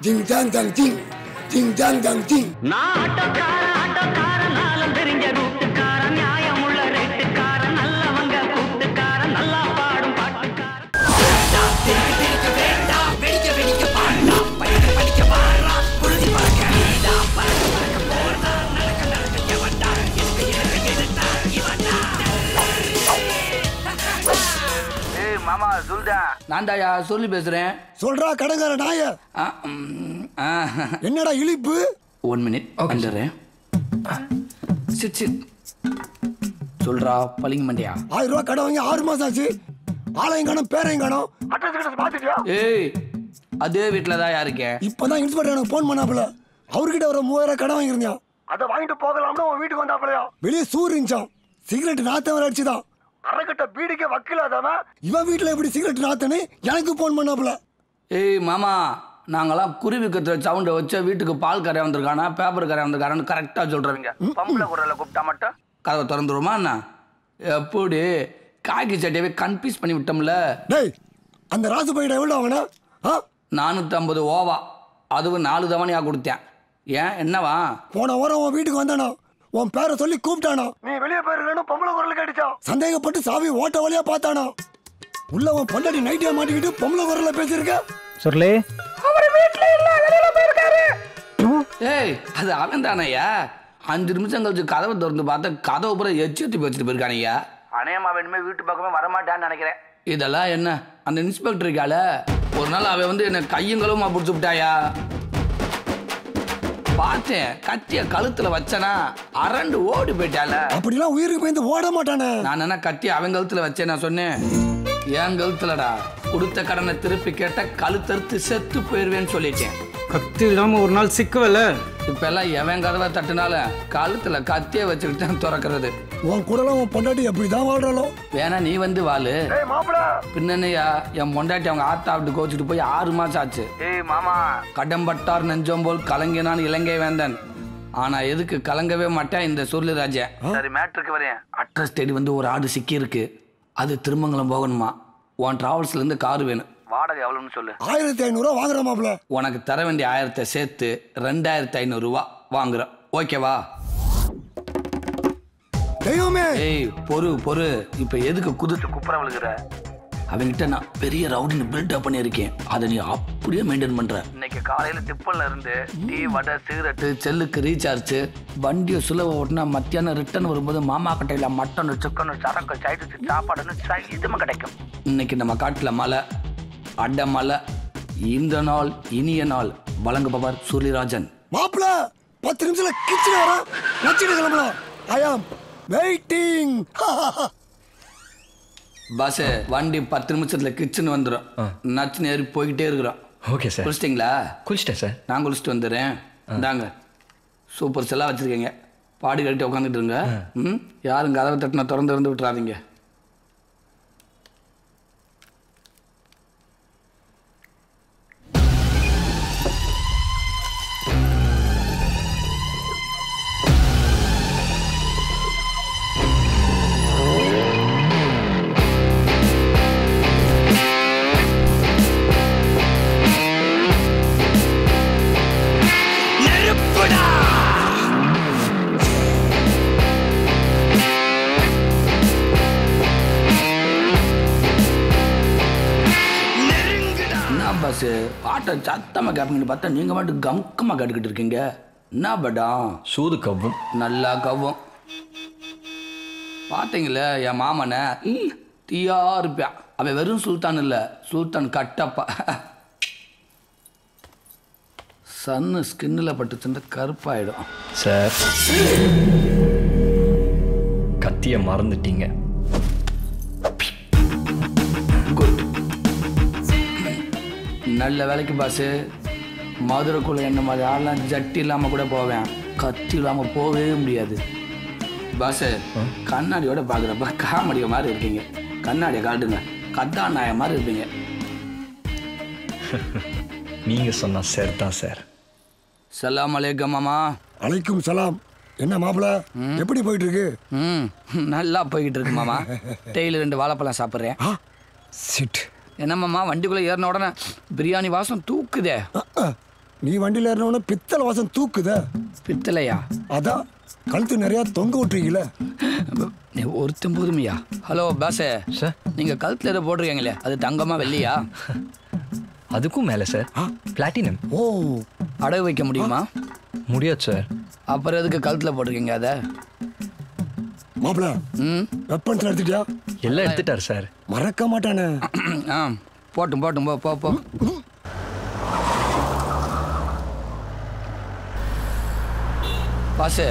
ஜிங் Jong Jong ஜிங் ஜிங் ஜாங் ஜாங் ஜிங் நான் ஆட்டோக்காரன் சொல்டா நான்தாயா சொல்லி பேசுறேன். சொல்றா கடங்கார நாய. என்னடா இழிப்பு? ஒன் மினிட் வந்துடுறேன். Sit sit. சொல்றா பளிங்கு மண்டியா? ஆயிரம் ரூபாய் கடை வாங்கி ஆறு மாசம் ஆச்சு. ஆளையும் காணும் பேரையும் காணும். ஏய் அதே வீட்டில் தான் இருக்கேன் இப்பதான் இன்ஸ்பெக்டர் எனக்கு போன் பண்ணாப்புல. அவர்கிட்ட ஒரு மூவாயிரம் கடை வாங்கியிருந்தான். அதை வாங்கிட்டு போகலாம்னு உன் வீட்டுக்கு வந்தாப்புலையா? வெளியே சூர் இருந்துச்சான் சிகரெட் நாத்தம் வர அடிச்சுதான். அரைக்கட்ட பீடிக்க வக்கிலாதாம? இவன் வீட்டுல எப்படி சிகரெட் நாத்தன்னு எனக்கு போன் பண்ணாப்புல. ஏய் மாமா நாங்களாம் குருவி கத்துற சவுண்டை வச்சு வீட்டுக்கு பால் கரையா வந்திருக்கானா பேப்பர் கரையா வந்திருக்கானு கரெக்டாக சொல்கிறவங்க பம்பளை குரலை கூப்பிட்டா மட்டும்? கதவை திறந்துருமா என்ன? எப்படி? காக்கி சட்டையவே கன்ஃபியூஸ் பண்ணி விட்டோம்ல. டேய் அந்த ராசு பையிட எவ்வளோ வாங்கினா? ஆ? நானூற்றம்பது ஓவா. அதுவும் நாலு தவணையாக கொடுத்தேன். ஏன் என்னவா? போன வாரம் உன் வீட்டுக்கு வந்தானா? உன் பேரை சொல்லி கூப்பிட்டானா? நீ வெளியே போயிருக்கணும் பொம்பளை குரல் கேட்டுச்சா? சந்தேகப்பட்டு சாவி ஓட்ட வழியா பார்த்தானா? உள்ள உன் பொண்டாடி நைட்டியா மாட்டிக்கிட்டு பொம்பளை குரல்ல பேசியிருக்க? சொல்லு ஏய் அது அவன் தானையா அஞ்சு நிமிஷம் கழிச்சு கதவை திறந்து பார்த்தா கதவை பூரா எச்சி எத்தி வச்சுட்டு போயிருக்கானையா அநேகமா வேணுமே வீட்டு பக்கமே வரமாட்டான்னு நினைக்கிறேன். இதெல்லாம் என்ன? அந்த இன்ஸ்பெக்டர் இருக்கால ஒரு நாள் அவன் வந்து என்ன கையும் களவுமா பிடிச்சி விட்டாயா? பார்த்தேன். கத்திய கழுத்துல வச்சனா அரண்டு ஓடி போயிட்டால. அப்படிலாம் உயிருக்கு பயந்து ஓட மாட்டானே. நான் என்ன கத்தி அவன் கழுத்துல வச்சேன் நான் சொன்னேன்? என் கழுத்துலடா. கொடுத்த கடனை திருப்பி கேட்ட கழுத்தறுத்து செத்து போயிருவேன்னு சொல்லிட்டேன். கத்தி இல்லாம ஒரு நாள் சிக்குவல இப்ப எல்லாம் எவன் கதவை தட்டுனால கழுத்துல கத்திய வச்சுக்கிட்டு தான் திறக்கிறது. உன் குரலும் உன் பொண்டாட்டி அப்படிதான் வாழ்றாளோ? வேணா நீ வந்து வாழு. பின்னனையா என் பொண்டாட்டி அவங்க ஆத்தா விட்டு கோச்சிட்டு போய் ஆறு மாசம் ஆச்சு. ஏய் மாமா. கடம்பட்டார் நெஞ்சம் போல் கலங்கினான் இலங்கை வேந்தன். ஆனா எதுக்கு கலங்கவே மாட்டேன் இந்த சுருளிராஜன் சரி மேட்ருக்கு வரேன். அட்ரஸ் தேடி வந்து ஒரு ஆடு சிக்கி இருக்கு அது திருமங்கலம் போகணுமா? உன் டிராவல்ஸ்ல இருந்து கார் வேணும். வாடகை எவ்வளோன்னு சொல்லு. ஆயிரத்தி ஐநூறுரூவா வாங்குற மாப்பிள உனக்கு தர வேண்டிய ஆயிரத்தை சேர்த்து ரெண்டாயிரத்தி ஐநூறுரூவா வாங்குறேன். ஓகேவா? தெய்வமே. ஏய் பொறு பொறு. இப்போ எதுக்கு குதிச்சு குப்புற விழுகிற? அவன்கிட்ட நான் பெரிய ரவுடின்னு பில்டப் பண்ணியிருக்கேன். அதை நீ அப்படியே மெயின்டைன் பண்ற. இன்னைக்கு காலையில திப்பல்ல இருந்து டீ வடை சிகரெட் ரெட்டு செல்லுக்கு ரீசார்ஜ் வண்டியை சுலப ஓட்டினா மத்தியானம் ரிட்டர்ன் வரும்போது மாமா கட்டையில் மட்டன் சிக்கன் சரக்கு சைடு சாப்பாடுன்னு இதுமே கிடைக்கும். இன்னைக்கு நம்ம காட்டில் மலை அடை மலை இந்த நாள் இனிய நாள் வழங்குபவர் சூரியராஜன். மாப்பிள பத்து நிமிஷத்துல கிச்சன் வர வச்சுட்டு கிளம்பலாம் ஐ ஆம் வெயிட்டிங் பஸ் வண்டி பத்து நிமிஷத்துல கிச்சன் வந்துடும் நச்சுன்னு ஏறி போய்கிட்டே இருக்கிறோம். Okay sir. குளிச்சிட்டிங்களா? குளிச்சிட்டேன் சார். நான் குளிச்சுட்டு வந்துடுறேன். இந்தாங்க. சூப்பர் செல்லாக வச்சிருக்கீங்க. பாடி கட்டிட்டு உட்காந்துட்டு இருங்க. ம்? யாரும் கதவை தட்டினா திறந்து திறந்து விட்டுறாதீங்க. என்ன பஸ் பாட்டை சத்தமாக கேட்பீங்கன்னு பார்த்தா நீங்கள் மட்டும் கம்கமாக கேட்டுக்கிட்டு இருக்கீங்க. என்ன படம் சூது கவ்வும். நல்லா கவ்வும். பார்த்தீங்களே என் மாமனை? தீயா இருப்பான் அவன் வெறும் சுல்தான் இல்லை. சுல்தான் கட்டப்பா. சன்னு ஸ்கின்னில் பட்டுச்சுன்னா கருப்பாயிடும். சார். கத்தியை மறந்துட்டீங்க. நல்ல வேலைக்கு பாஸு மதுரைக்குள்ள என்ன மாதிரி ஆள்லாம் ஜட்டி இல்லாமல் கூட போவேன். கத்தி இல்லாமல் போகவே முடியாது. பாஸு கண்ணாடியோட பார்க்குறப்ப காமெடிய மாதிரி இருக்கீங்க. கண்ணாடியை காட்டுங்க. கத்தா நாய மாதிரி இருப்பீங்க. நீங்க சொன்னா சார் தான் சார். சலாம் அலைக்கம் மாமா. அலைக்கும் சலாம். என்ன மாப்பிள? எப்படி போயிட்டு இருக்கு ம் நல்லா போய்கிட்டு இருக்கு மாமா. டெய்லி ரெண்டு வாழைப்பழம் சாப்பிட்றேன். ஆ சிட். என்ன மாமா வண்டிக்குள்ளே ஏறின உடனே பிரியாணி வாசம் தூக்குதே. நீ வண்டியில் ஏறினவன பித்தளை வாசம் தூக்குத. பித்தளையா? அதான் கழுத்து நிறைய தொங்க விட்டுறீங்களே நீ ஒருத்தன் போதுமையா? ஹலோ பாசே. சார். நீங்கள் கழுத்தில் ஏதோ போட்டிருக்கீங்களே அது தங்கமா வெள்ளியா? அதுக்கும் மேலே சார். பிளாட்டினம் ஓ. அடகு வைக்க முடியுமா? முடியாது சார். அப்புறம் எதுக்கு கழுத்தில் போட்டிருக்கீங்க அதை? மாப்பிள ம்? வெப்பன்ஸ் எடுத்துட்டியா எல்லாம் எடுத்துட்டார் சார். மறக்க மாட்டானே. ஆ போட்டும் போட்டும் போ போ போ. பாசு?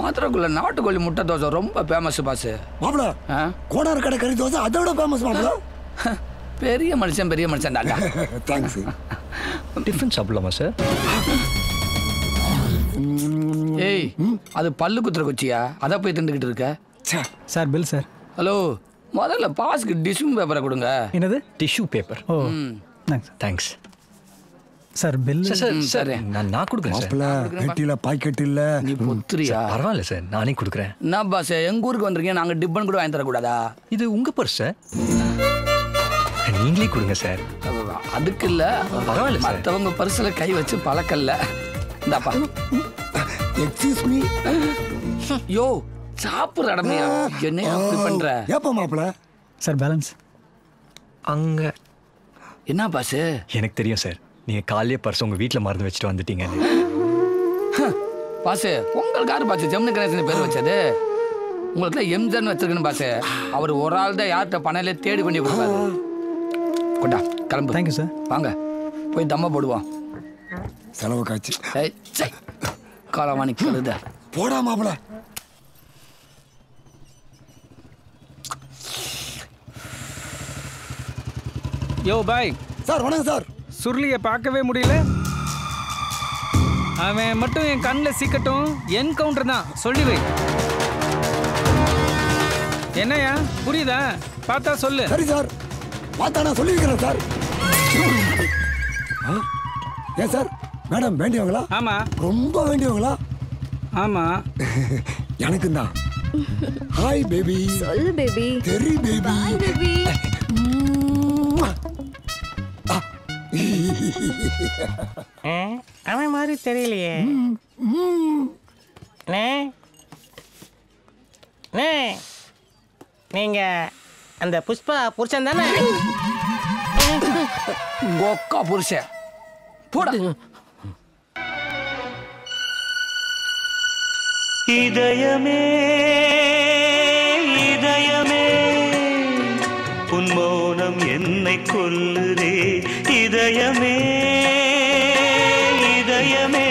மாத்திரக்குள்ள நாட்டுக்கோழி முட்டை தோசை ரொம்ப ஃபேமஸ் பாசு. மாப்பிள ஆ? கோடார் கடை கறி தோசை அதோட ஃபேமஸ் மாப்பிள. பெரிய மனுஷன் பெரிய மனுஷன் தாண்டா தேங்க்ஸ் டிஃபன் சாப்பிடலாமா சார் ஏய் அது பல்லு குத்துற குச்சியா? அதை போய் திண்டுக்கிட்டு இருக்க? சார் பில் சார் ஹலோ முதல்ல பாஸ்க்கு டிஷ்யூம் பேப்பரை கொடுங்க. என்னது? டிஷ்யூ பேப்பர் ஓ ம். Thanks thanks sir bill sir sir sir சரி. நான் நான் கொடுக்குறேன் சார். மாப்பிள வெட்டியில பாக்கெட் இல்ல. நீ பொத்துறியா? பரவாயில்ல சார். நானே கொடுக்குறேன். என்ன பாஸ் எங்க ஊருக்கு வந்திருக்கீங்க? நாங்க டிப்பன் கூட வாங்கி தரக்கூடாதா? இது உங்க பர்ஸ் சார். நீங்களே கொடுங்க சார். அதுக்கு இல்ல. பரவாயில்ல சார். மத்தவங்க பரிசுல கை வச்சு பழக்கல்ல இந்தாப்பா. எக்ஸ்கியூஸ் மீ யோ சாப்பிடுற இடமையா என்ன அப்படி பண்ற? ஏப்பா மாப்பிள? சார் பேலன்ஸ் அங்க. என்ன பாஸ் எனக்கு தெரியும் சார். நீங்க காலையே பர்ஸ் உங்க வீட்டில் மறந்து வச்சுட்டு வந்துட்டீங்கன்னு. பாஸ் உங்களுக்கு யாரு பாஸ் ஜெமினி கணேசன் பேர் வச்சது. உங்களுக்கு எம்ஜன் வச்சிருக்கணும் பாஸ் அவர் ஒரு ஆள் தான் யார்கிட்ட பணம் தேடி பண்ணி கொடுப்பாரு. கொண்டா கிளம்பு. தேங்க்யூ சார் வாங்க போய் தம்ம போடுவோம். செலவு காய்ச்சி. காலவாணி கழுத. போடா மாப்பிள. யோ பாய் சார் வணக்கம் சார். சுருளியை பார்க்கவே முடியல. அவன் மட்டும் என் கண்ணில் சிக்கட்டும். என்கவுண்டர் தான். சொல்லி வை. என்னையா புரியுதா? பார்த்தா சொல்லு. சரி சார். பார்த்தா நான் சொல்லி வைக்கிறேன் சார்? ஏன் சார்? மேடம் வேண்டியவங்களா? ஆமா. ரொம்ப வேண்டியவங்களா? ஆமா. எனக்கும் தான் ஹாய் பேபி சொல்லு பேபி தெரி பேபி பேபி அவன் மாதிரி தெரியலையே. நீங்க அந்த புஷ்பா புருஷன் தானே? கொக்கா புருஷன். போடா. இதயமே இதயமே உன் மௌனம் என்னை கொல்லுதே. இதயமே இதயமே.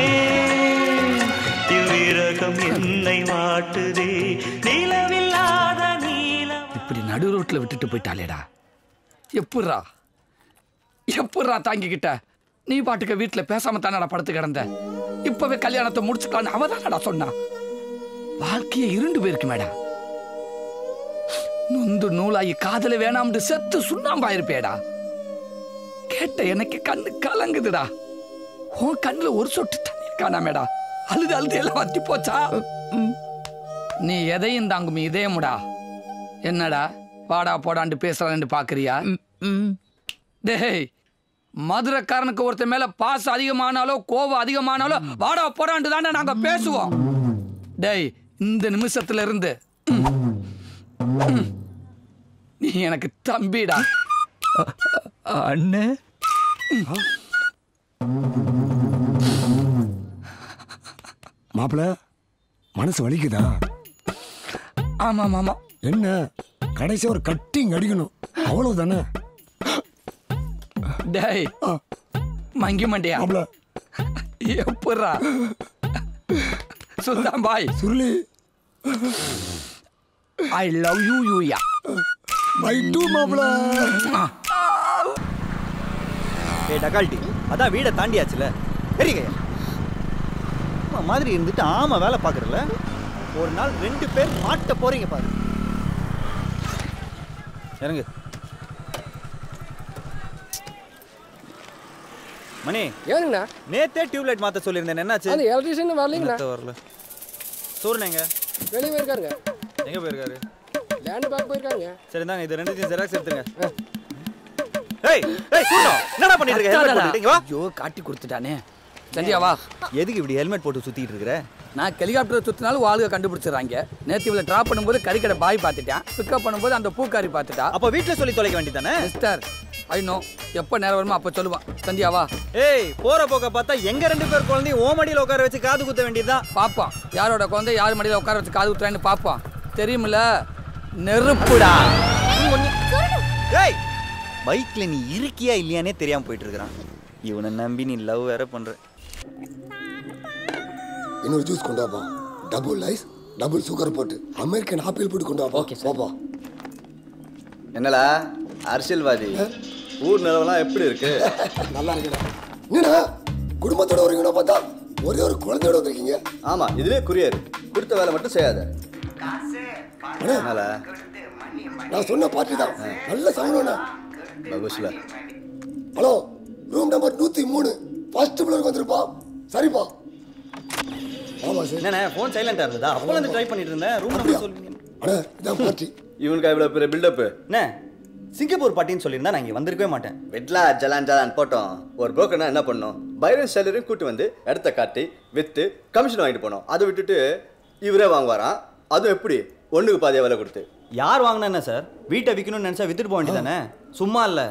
இவ்விரகம் என்னை வாட்டுதே நிலவில்லாத நீலம். இப்படி நடு ரோட்ல விட்டுட்டு போயிட்டாளேடா. எப்புடுறா? எப்புடுறா தாங்கிக்கிட்ட? நீ பாட்டுக்க வீட்டுல பேசாம தானடா படுத்து கிடந்த? இப்பவே கல்யாணத்தை முடிச்சுக்கலான்னு அவ தானடா சொன்னா. வாழ்க்கையை இருண்டு போயிருக்கு மேடம் நொந்து நூலாகி காதல வேணாம்னு செத்து சுண்ணாம்பாயிருப்பேடா. கேட்ட எனக்கு கண்ணு கலங்குதுடா. உன் கண்ணுல ஒரு சொட்டு தண்ணி காணாமேடா. அழுது அழுது எல்லாம் வத்தி போச்சா? நீ எதையும் தாங்கும் இதயமுடா. என்னடா வாடா போடாண்டு பேசுறான்னு பாக்குறியா? டேய் மதுரைக்காரனுக்கு ஒருத்தன் மேல பாசம் அதிகமானாலோ கோபம் அதிகமானாலோ வாடா போடாண்டு தானே நாங்க பேசுவோம். டேய் இந்த நிமிஷத்துல இருந்து நீ எனக்கு தம்பிடா. அண்ணே. மாப்பிள மனசு வலிக்குதா? ஆமா ஆமா என்ன? கடைசி ஒரு கட்டிங் அடிக்கணும். அவ்வளவுதானே? டேய் ஆ, மங்கி மண்டியா? மாப்பிள. எப்பட்றா? சுல்தான் பாய். சுருளி. ஐ லவ் யூ யூயா மை டூ மாப்பிள. ஏய் டகால்டி அதான் வீடை தாண்டியாச்சுல. சரிங்க மாதிரி இருந்துட்டு ஆமா வேலை பார்க்குறல ஒரு நாள் ரெண்டு பேர் மாட்ட போறீங்க பாரு. இறங்கு. மணி ஏனுங்கண்ணா நேத்தே டியூப்லைட் மாத்த சொல்லியிருந்தேன். என்னாச்சு? அந்த எலக்ட்ரிஷியன் வரலீங்கண்ணா. வரல. சூர்ணேங்க வெளியே போயிருக்காருங்க. எங்க போயிருக்காரு? லேண்டு பார்க்க போயிருக்காருங்க. சரி தாங்க இது ரெண்டுத்தையும் ஜெராக்ஸ் எடுத்துங்க ஏய் ஏய் என்னடா பண்ணிட்டு இருக்க? ஹெல்மெட் போட்டுட்டு இங்க வா. ஐயோ காட்டி கொடுத்துட்டானே. சந்தியா வா. எதுக்கு இப்படி ஹெல்மெட் போட்டு சுத்திட்டு இருக்கிற நான் ஹெலிகாப்டர் சுத்தினாலும் ஆளுக கண்டுபிடிச்சிடறாங்க. நேற்று இவளை ட்ராப் பண்ணும்போது கறிக்கடை பாய் பார்த்துட்டேன். பிக்கப் பண்ணும்போது அந்த பூக்காரி பார்த்துட்டா. அப்ப வீட்ல சொல்லி தொலைக்க வேண்டியதானே மிஸ்டர் ஐ நோ எப்போ நேரம் வருமோ அப்போ சொல்லுவான். சந்தியா வா. ஏய் போற போக்க பார்த்தா எங்க ரெண்டு பேர் குழந்தையும் ஓமடியில உட்கார வச்சு காது குத்த வேண்டியதுதான். பார்ப்பான் யாரோட குழந்தை யார் மடியில் உட்கார வச்சு காது குத்துறான்னு பார்ப்பான் தெரியுமில்ல? நெருப்புடா. ஏய் பைக்ல நீ இருக்கியா இல்லையானே தெரியாம போயிட்டு இருக்கிறான் இவனை நம்பி நீ லவ் வேற பண்ற. இன்னொரு ஜூஸ் கொண்டு வாப்பா. டபுள் ஐஸ் டபுள் சுகர் போட்டு அமெரிக்கன் ஆப்பிள் போட்டு கொண்டு வாப்பா. ஓகே போப்பா என்னடா அரசியல்வாதி? ஊர் நிலவெல்லாம் எப்படி இருக்கு? நல்லா இருக்குடா. என்னடா? குடும்பத்தோட வரீங்கன்னு பார்த்தா ஒரே ஒரு குழந்தையோட வந்திருக்கீங்க. ஆமா இதுவே குரியர் கொடுத்த வேலை மட்டும் செய்யாத. நான் சொன்ன பார்ட்டி தான். நல்ல சவுண்ட் பகுஸ்ல ஹலோ ரூம் நம்பர் நூத்தி மூணு ஃபர்ஸ்ட் ஃப்ளோருக்கு வந்திருப்பா. சரிப்பா. ஆமா சார் என்னண்ணே ஃபோன் சைலண்டா இருந்ததா? அப்பல இருந்து ட்ரை பண்ணிட்டு இருந்தேன். ரூம் நம்பர் சொல்லுங்க. அட இதான் பார்ட்டி இவனுக்கு இவ்வளவு பெரிய பில்டப் என்ன சிங்கப்பூர் பாட்டின்னு சொல்லியிருந்தா நான் இங்க வந்திருக்கவே மாட்டேன். வெட்லா ஜலான் ஜலான் போட்டோம். ஒரு புரோக்கர்னா என்ன பண்ணோம்? பைரன் சேலரையும் கூட்டு வந்து இடத்த காட்டி வித்து கமிஷன் வாங்கிட்டு போனோம். அதை விட்டுட்டு இவரே வாங்குவாராம். அதுவும் எப்படி? ஒண்ணுக்கு பாதியா விலை கொடுத்து. யார் வாங்கினா என்ன சார் வீட்டை விற்கணும்னு நினைச்சா வித்துட்டு போக வேண்டியதானே? சும்மா இல்ல.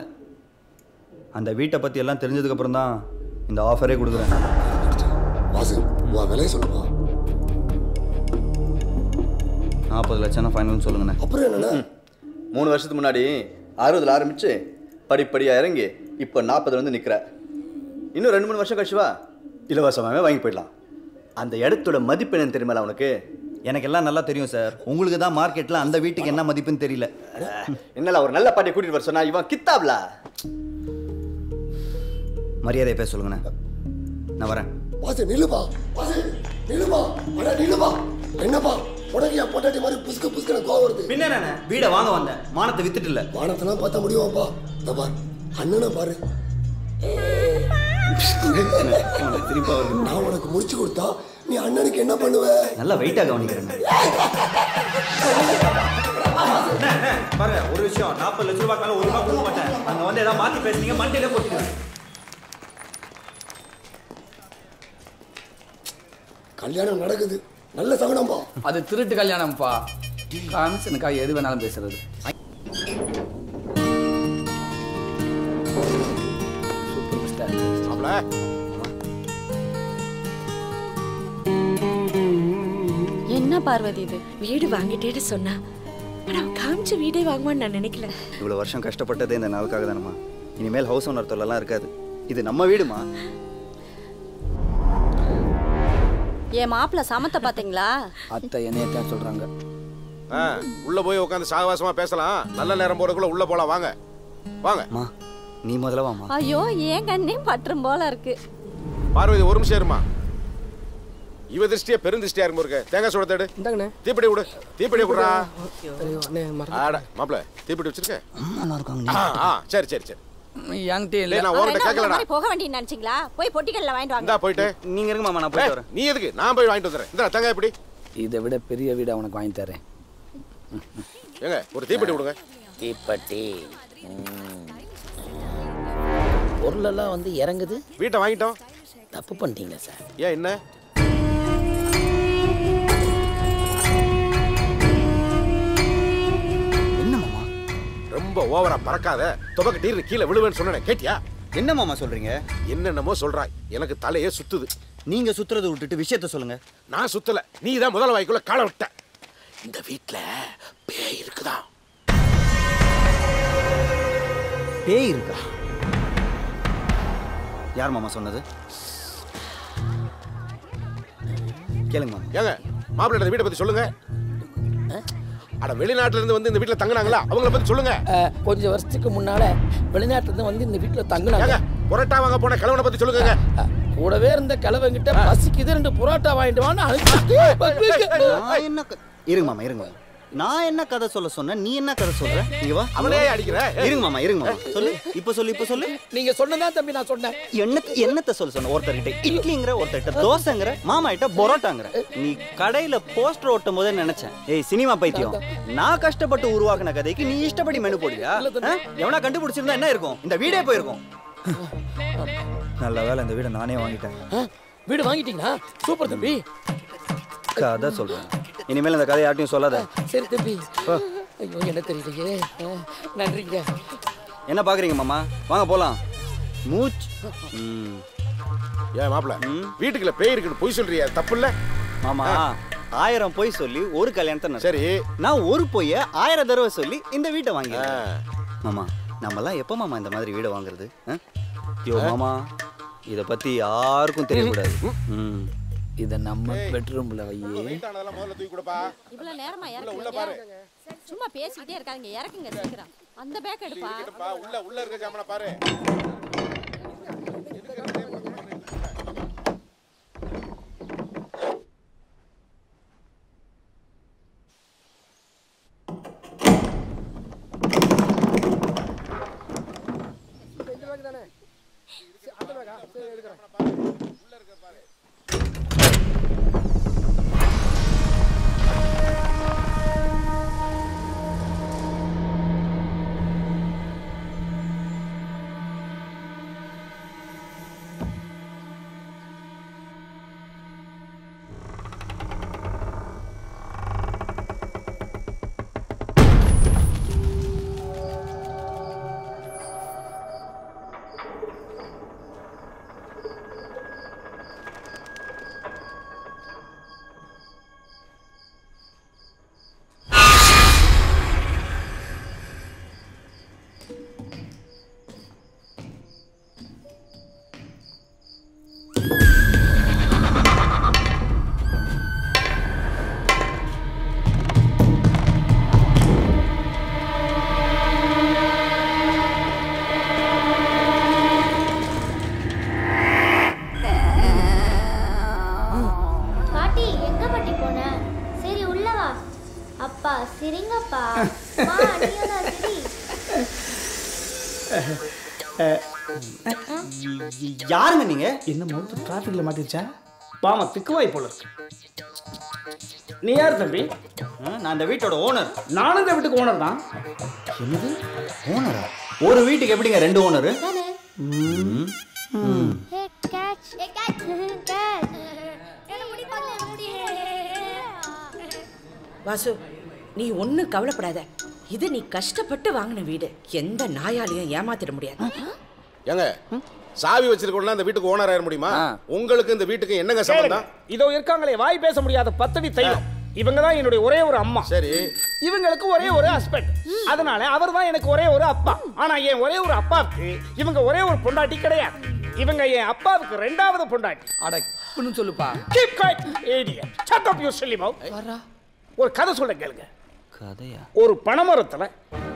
அந்த வீட்டை பத்தி எல்லாம் தெரிஞ்சதுக்கு அப்புறம் தான் இந்த ஆஃபரே கொடுக்குறேன். வாசு விலையை சொல்லுப்பா. நாற்பது லட்சம் ஃபைனல்னு சொல்லுங்கண்ணே. அப்புறம் என்னண்ணா? மூணு வருஷத்துக்கு முன்னாடி அறுபதுல ஆரம்பிச்சு படிப்படியா இறங்கி இப்போ நாற்பதுல வந்து நிக்கிற. இன்னும் ரெண்டு மூணு வருஷம் கழிச்சு வா. இலவசமாகவே வாங்கி போயிடலாம். அந்த இடத்தோட மதிப்பு என்னன்னு தெரியுமா உனக்கு எனக்கு எல்லாம் நல்லா தெரியும் சார். உங்களுக்கு தான் மார்க்கெட்ல அந்த வீட்டுக்கு என்ன மதிப்புன்னு தெரியல. என்னல ஒரு நல்ல பாட்டியை கூட்டிட்டு வர சொன்னா இவன் கித்தாப்ல? மரியாதை பேச சொல்லுங்கண்ணே. நான் வரேன். வாசு நில்லுப்பா. வாசு நில்லுப்பா. அட நில்லுப்பா. என்னப்பா? உனக்கு என் பொண்டாட்டி மாதிரி புஸ்கு புஸ்குன்னு கோவம் வருது. பின்ன என்ன வீடை வாங்க வந்தேன். மானத்தை வித்துட்டு இல்ல. வானத்தெல்லாம் பார்த்தா முடியுமாப்பா? இந்த பார். அண்ணனை பாரு. திருப்பி நான் உனக்கு முடிச்சு கொடுத்தா நீ அண்ணனுக்கு என்ன பண்ணுவ? நல்லா வெயிட்டா கவனிக்கிறேன். பாருங்க ஒரு விஷயம் நாற்பது லட்ச ரூபாய்க்கு மேல ஒரு ரூபாய் கொடுக்க மாட்டேன். அங்க வந்து ஏதாவது மாத்தி பேசுனீங்க மண்டையில போட்டுக்கிறேன். கல்யாணம் நடக்குது. நல்ல சகுனம்பா அது திருட்டு கல்யாணம்ப்பா. காமிஷனுக்காக எது வேணாலும் பேசுறது. Super mister. என்ன பார்வதி இது. வீடு வாங்கிட்டேன்னு சொன்னா. ஆனா காமிச்ச வீடே வாங்குவான்னு நான் நினைக்கல. இவ்வளவு வருஷம் கஷ்டப்பட்டதே இந்த நாளுக்காக தானம்மா. இனிமேல் ஹவுஸ் ஓனர் தொல்லலாம் இருக்காது. இது நம்ம வீடுமா? என் மாப்பிள்ள சமத்த பாத்தீங்களா? அத்தை என்னையத்தான் சொல்றாங்க. ஆ, உள்ள போய் உட்காந்து சாகவாசமா பேசலாம். நல்ல நேரம் போறதுக்குள்ள உள்ள போலாம். வாங்க. வாங்க. நீ முதல்ல வாம்மா. ஐயோ ஏன் கண்ணே பற்றும் போல இருக்கு. பார்வதி ஒரு நிமிஷம் இருமா இவ திருஷ்டியா பெருந்திஷ்டியா இருக்கும் இருக்க தேங்காய் சோட தேடு. தீப்பெட்டி விடு தீப்பெட்டி விடுறா மாப்பிள தீப்பெட்டி வச்சிருக்க? சரி சரி சரி. என்கிட்ட இல்ல. இல்லை நான் உன்கிட்ட கேட்கலடா. போக வேண்டிய நினைச்சீங்களா? போய் பொட்டிக்கல்ல வாங்கிட்டு வாங்க. இந்தா போயிட்டு. நீங்க இருங்க மாமா நான் போயிட்டு ஏய், வரேன். நீ எதுக்கு? நான் போய் வாங்கிட்டு வந்துடுறேன். இந்த தேங்காய் எப்படி? இதை விட பெரிய வீடை உனக்கு வாங்கி தரேன். ஏங்க ஒரு தீப்பெட்டி விடுங்க தீப்பெட்டி. பொருளெல்லாம் வந்து இறங்குது. வீட்டை வாங்கிட்டோம். தப்பு பண்ணிட்டீங்க சார். ஏன் என்ன? ரொம்ப ஓவரா பறக்காத. துவக்க டீர்னு கீழே விழுவேன்னு சொன்னேன் கேட்டியா? என்ன மாமா சொல்றீங்க? என்னென்னமோ சொல்றாய். எனக்கு தலையே சுத்துது. நீங்க சுத்துறதை விட்டுட்டு விஷயத்த சொல்லுங்க. நான் சுத்தல. நீ தான் முதல் வாய்க்குள்ள காலை விட்ட. இந்த வீட்ல பேய் இருக்குதான் பேய் இருக்கா? யார் மாமா சொன்னது? கேளுங்க மாமா. ஏங்க மாப்பிள்ளை வீட்டை பத்தி சொல்லுங்க. அட வெளிநாட்டுல இருந்து வந்து இந்த வீட்ல தங்குனாங்களா? அவங்கள பத்தி சொல்லுங்க. கொஞ்சம் வருஷத்துக்கு முன்னால வெளிநாட்டுல இருந்து வந்து இந்த வீட்டுல தங்குனாங்க. புரோட்டா வாங்க போன கிழவனை பத்தி சொல்லுங்க கூடவே இருந்த கிழவங்கிட்ட பசிக்குது ரெண்டு புரோட்டா வாங்கிட்டு வான்னு இருங்க மாமா இருங்க. நான் என்ன கதை சொல்ல சொன்னேன் நீ என்ன கதை சொல்ற? இங்க வா. அவனே அடிக்கிற? இருங்க மாமா இருங்க மாமா. சொல்லு. இப்போ சொல்லு இப்போ சொல்லு. நீங்க சொன்னதான் தம்பி நான் சொன்னேன். என்ன என்னத்த சொல்ல சொன்ன? ஒருத்தர்கிட்ட இட்லிங்கிற ஒருத்தர்கிட்ட தோசைங்கிற மாமா கிட்ட பரோட்டாங்கிற. நீ கடையில போஸ்டர் ஓட்டும் போதே நினைச்சேன். ஏய் சினிமா பைத்தியம். நான் கஷ்டப்பட்டு உருவாக்குன கதைக்கு நீ இஷ்டப்படி மெனு போடுவியா? எவனா கண்டுபிடிச்சிருந்தா என்ன இருக்கும்? இந்த வீடே போயிருக்கும். நல்ல வேலை இந்த வீடை நானே வாங்கிட்டேன். வீடு வாங்கிட்டீங்களா? சூப்பர் தம்பி. கதை சொல்றேன். இனிமேல் இந்த கதை யார்ட்டையும் சொல்லாத. சரி தம்பி. ஐயோ என்ன தெரியலையே நன்றிங்க. என்ன பாக்குறீங்க மாமா? வாங்க போலாம். மூச் ம். ஏன் மாப்பிள வீட்டுக்குள்ள பேய் இருக்குன்னு பொய் சொல்றியா தப்பு இல்ல? மாமா ஆயிரம் பொய் சொல்லி ஒரு கல்யாணத்தை நடத்து. சரி. நான் ஒரு பொய்ய ஆயிரம் தடவை சொல்லி இந்த வீட்டை வாங்கி மாமா நம்மலாம் எப்போ மாமா இந்த மாதிரி வீடை வாங்குறது? ஆ? யோ மாமா இத பத்தி யாருக்கும் தெரியக்கூடாது. ம். இதை நம்ம பெட்ரூம்ல முதல்ல தூக்கி கொடுப்பா. இவ்வளவு நேரமா உள்ள பாரு. இறக்குங்க சும்மா பேசிக்கிட்டே இருக்காங்க இறக்குங்க சீக்கிரம். அந்த பேக் எடுப்பா. எடுப்பா, உள்ள உள்ள இருக்க ஜாமனை பாரு. யாருங்க நீங்க? என்ன மவுத்து டிராஃபிக்ல மாட்டிருச்சா? பாமா திக்குவாய் போல இருக்கு. நீ யார் தம்பி? நான் இந்த வீட்டோட ஓனர் நானும் இந்த வீட்டுக்கு ஓனர் தான். என்னது? ஓனரா ஒரு வீட்டுக்கு எப்படிங்க ரெண்டு ஓனர் தானே? Hey catch hey catch catch என்ன முடி பண்ணல முடி? வாசு நீ ஒன்றும் கவலைப்படாத. இது நீ கஷ்டப்பட்டு வாங்கின வீடு. எந்த நாயாலையும் ஏமாத்திட முடியாது. ஏங்க சாவி வச்சிருக்கோம்னா அந்த வீட்டுக்கு ஓனர் ஆயிட முடியுமா? உங்களுக்கு இந்த வீட்டுக்கு என்னங்க சம்பந்தம்? இதோ இருக்காங்களே வாய் பேச முடியாத பத்தடி தெய்வம் இவங்க தான் என்னுடைய ஒரே ஒரு அம்மா. சரி. இவங்களுக்கு ஒரே ஒரு ஹஸ்பண்ட் அதனால அவர் தான் எனக்கு ஒரே ஒரு அப்பா. ஆனா என் ஒரே ஒரு அப்பாவுக்கு இவங்க ஒரே ஒரு பொண்டாட்டி கிடையாது. இவங்க என் அப்பாவுக்கு ரெண்டாவது பொண்டாட்டி. அட இப்படின்னு சொல்லுப்பா. Keep quiet idiot shut up you silly ஒரு கதை சொல்ல கேளுங்க. கதையா? ஒரு பனைமரத்துல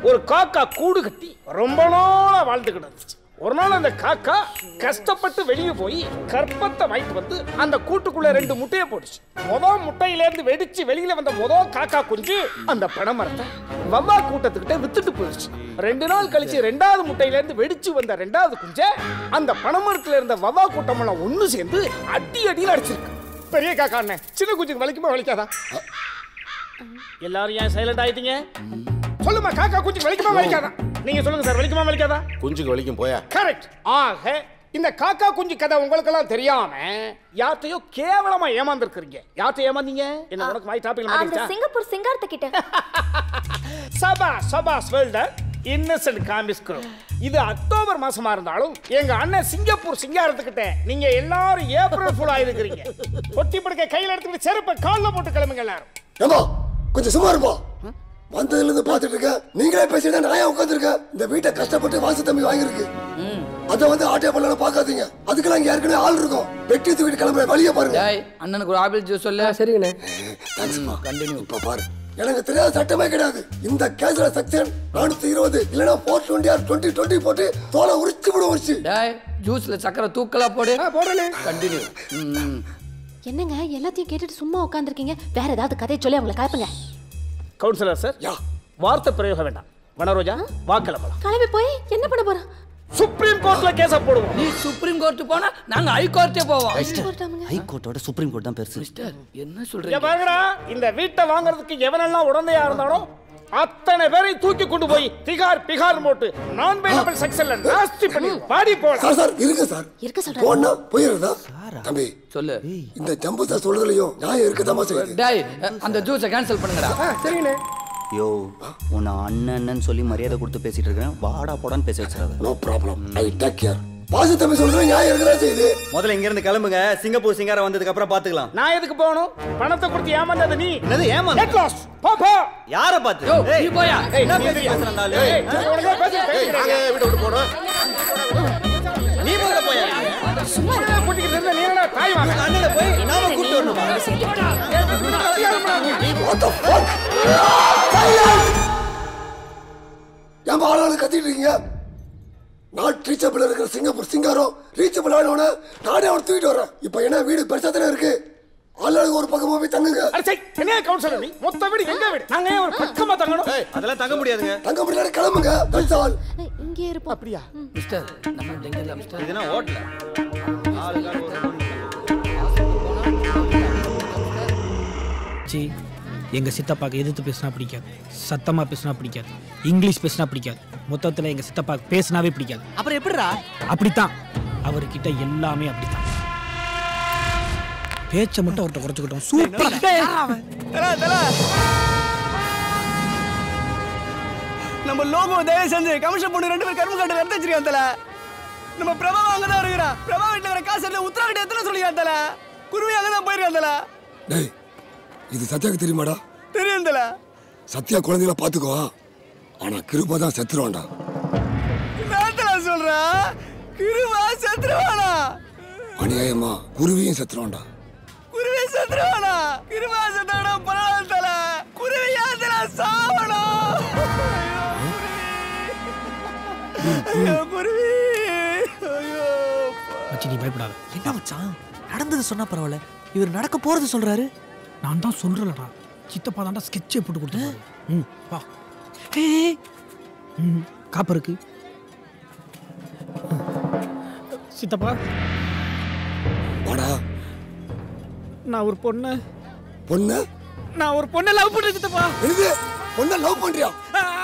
ஒரு காக்கா கூடு கட்டி ரொம்ப நாளா வாழ்ந்துகிட்டு இருந்துச்சு. ஒரு நாள் அந்த காக்கா கஷ்டப்பட்டு வெளியே போய் கற்பத்தை வாங்கிட்டு வந்து அந்த கூட்டுக்குள்ள ரெண்டு முட்டையை போட்டுச்சு முத முட்டையில இருந்து வெடிச்சு வெளியில வந்த முத காக்கா குஞ்சு அந்த பனைமரத்தை வவ்வா கூட்டத்துக்கிட்ட வித்துட்டு போயிடுச்சு ரெண்டு நாள் கழிச்சு ரெண்டாவது முட்டையில இருந்து வெடிச்சு வந்த ரெண்டாவது குஞ்ச அந்த பனைமரத்துல இருந்த வவ்வா கூட்டம் எல்லாம் ஒண்ணு சேர்ந்து அடி அடியில் அடிச்சிருக்கு. பெரிய காக்கா அண்ணன் சின்ன குஞ்சுக்கு வலிக்குமா வலிக்காதா? எல்லாரும் ஏன் சைலண்ட் ஆயிட்டீங்க? சொல்லுமா காக்கா குஞ்சு வலிக்குமா வலிக்காதா? நீங்க சொல்லுங்க சார் வலிக்குமா வலிக்காதா? குஞ்சுக்கு வலிக்கும் போயா. கரெக்ட் ஆக இந்த காக்கா குஞ்சு கதை உங்களுக்கெல்லாம் தெரியாம யார்ட்டையோ கேவலமா ஏமாந்துருக்கீங்க. யார்ட்ட ஏமாந்தீங்க? என்ன உனக்கு வாய் டாபிக் மாட்டீங்க சிங்கப்பூர் சிங்காரத்தை கிட்ட. சபா சபா வெல்டன் இன்னசென்ட் காமிஸ்கிறோ இது அக்டோபர் மாசமா இருந்தாலும் எங்க அண்ணன் சிங்கப்பூர் சிங்காரத்துக்கிட்ட நீங்க எல்லாரும் ஏப்ரல் ஃபுல் ஆயிருக்கிறீங்க. கொட்டி படுக்க கையில எடுத்துக்கிட்டு செருப்பை கால்ல போட்டு கிளம்புங்க எல்லாரும். கொஞ்சம் சும்மா இருப்பா வந்ததுல இருந்து பாத்துட்டு இருக்க நீங்களே பேசிட்டு நான் ஏன் உட்காந்துருக்கேன் இந்த வீட்டை கஷ்டப்பட்டு வாசு தம்பி வாங்கியிருக்கு அதை வந்து ஆட்டோ பண்ணல பாக்காதீங்க அதுக்கெல்லாம் இங்க ஏற்கனவே ஆள் இருக்கும். வெட்டி தூக்கிட்டு கிளம்புற வழிய பாருங்க. டேய் அண்ணனுக்கு ஒரு ஆப்பிள் ஜூஸ் சொல்ல. சரிங்கண்ணே. கண்டினியூ இப்ப பாரு. எனக்கு தெரியாத சட்டமே கிடையாது. இந்த கேஸ்ல செக்ஷன் நானூத்தி இருபது இல்லனா four twenty or twenty twenty போட்டு தோலை உரிச்சு விட உரிச்சு. டேய் ஜூஸ்ல சக்கரை தூக்கலா போடு. போடுறேனே கண்டினியூ என்னங்க எல்லாத்தையும் கேட்டுட்டு சும்மா உட்காந்துருக்கீங்க? வேற ஏதாவது கதையை சொல்லி அவங்களை காய்ப்புங்க கவுன்சிலர் சார் வார்த்தை பிரயோகம் வேண்டாம். வனரோஜா வா கிளம்பலாம் கிளம்பி போய் என்ன பண்ண போறான் சுப்ரீம் கோர்ட்ல கேஸ போடுவோம். நீ சுப்ரீம் கோர்ட் போனா நாங்க ஹை கோர்ட்டே போவோம். ஹை கோர்ட்டோட சுப்ரீம் கோர்ட் தான் பெருசு. என்ன இங்க சொல்றீங்க? பாருங்கடா இந்த வீட்டை வாங்குறதுக்கு எவனெல்லாம் உடந்தையா இருந்தாலும் அத்தனை பேரையும் தூக்கி கொண்டு போய் திகார் பிகார் மோட்டு நான் பெயிலபிள் செக்ஷன்ல நாஸ்தி பண்ணி பாடி சார் போலாம் சார் இருங்க சார். இருக்க சொல்றேன் போனா போயிருதா தம்பி சொல்லு. இந்த ஜம்பு சார் சொல்றதுலயும் நியாயம் இருக்குதாமா செய்யுது. டேய் அந்த ஜூஸை கேன்சல் பண்ணுங்கடா. சரிங்கண்ணே. யோ உன்னை அண்ணன் சொல்லி மரியாதை கொடுத்து பேசிட்டு இருக்கேன். வாடா போடான்னு பேச வச்சிடாத. No problem I take care boss தம்பி சொல்றது நியாயம் இருக்குதா செய்யுது முதல்ல இங்க இருந்து கிளம்புங்க சிங்கப்பூர் சிங்காரம் வந்ததுக்கு அப்புறம் பாத்துக்கலாம் நான் எதுக்கு போகணும் பணத்தை கொடுத்து ஏமாந்தது நீ என்னது ஏமாந்து? Get lost. போ போ யார பாத்து நீ போயா? என்ன நீ பேசி எதுக்கு? பேசுற அந்த ஆளு? ஏய், ஆ? உனக்கு பேச ஏய், நாங்க வீட்டை விட்டு போனோம் நீ முதல்ல போயா சும்மா கூட்டிக்கிட்டு இருந்த நீ என்ன தாய் வாங்க அண்ணனை போய் நாம கூட்டு வரணுமா What the fuck? Silence! ஏன் ஆளாளு கத்திட்டு இருக்கீங்க நாட் ரீச்சபிள் இருக்கிற சிங்கப்பூர் சிங்காரம் ரீச்சபிள் ஆனவன நானே அவனை தூக்கிட்டு வரேன் இப்போ என்ன வீடு பெருசா தானே இருக்கு? ஆளாளுக்கு ஒரு பக்கமா போய் தங்குங்க. அடச்சை என்ன கவுன்சிலர் நீ? மொத்த வீடு எங்க வீடு? நாங்க ஏன் ஒரு பக்கமா தங்கணும்? அதெல்லாம் தங்க முடியாதுங்க. தங்க முடியல கிளம்புங்க ஆல் இங்கே இருப்போம். அப்படியா? மிஸ்டர் நம்ம எங்க மிஸ்டர் இதுனா ஓட்டல சி எங்க சித்தப்பாக்கு எதிர்த்து பேசினா பிடிக்காது. சத்தமா பேசினா பிடிக்காது. இங்கிலீஷ் பேசினா பிடிக்காது. மொத்தத்துல எங்க சித்தப்பாக்கு பேசினாவே பிடிக்காது. அப்புறம் எப்படிடா? அப்படித்தான். அவர்கிட்ட எல்லாமே அப்படித்தான். பேச்சை மட்டும் அவர்கிட்ட குறைச்சுக்கிட்டோம். சூப்பரா. நம்ம லோகோ தயவு செஞ்சு கமிஷன் பொண்ணு ரெண்டு பேரும் கரும்பு காட்டு எடுத்து வச்சிருக்கான் தல. நம்ம பிரபா அங்க தான் இருக்கிறா பிரபா வீட்டுல இருக்கிற காசு எல்லாம் உத்தரகிட்ட எத்தனை சொல்லிக்கான் தல? குருவி அங்க தான் போயிருக்கான் தல. டேய் இது சத்யாக்கு தெரியுமாடா? தெரியும் தல சத்யா குழந்தைகளை பாத்துக்கோ ஆனா கிருபா தான் தல சொல்றா? கிருவா செத்துருவானா? அநியாயமா குருவியும் செத்துருவான்டா. குருவி செத்துருவானா? கிருவா செத்தானா பரவாயில்ல குருவி தல சாவணும் ஐயோ குருவி. ஐயோ மச்சி நீ பயப்படாத. என்ன மச்சான்? நடந்தது சொன்னா பரவாயில்ல. இவர் நடக்க போறது சொல்றாரு. நான் தான் சொல்றேன்டா சித்தப்பா தான்டா ஸ்கெட்சே போட்டு கொடுத்தாரு ம் வா. ம் காப்பு இருக்கு. சித்தப்பா. வாடா. நான் ஒரு பொண்ணு. பொண்ணு? நான் ஒரு பொண்ணை லவ் பண்றேன் சித்தப்பா. என்னது? பொண்ணை லவ் பண்றியா?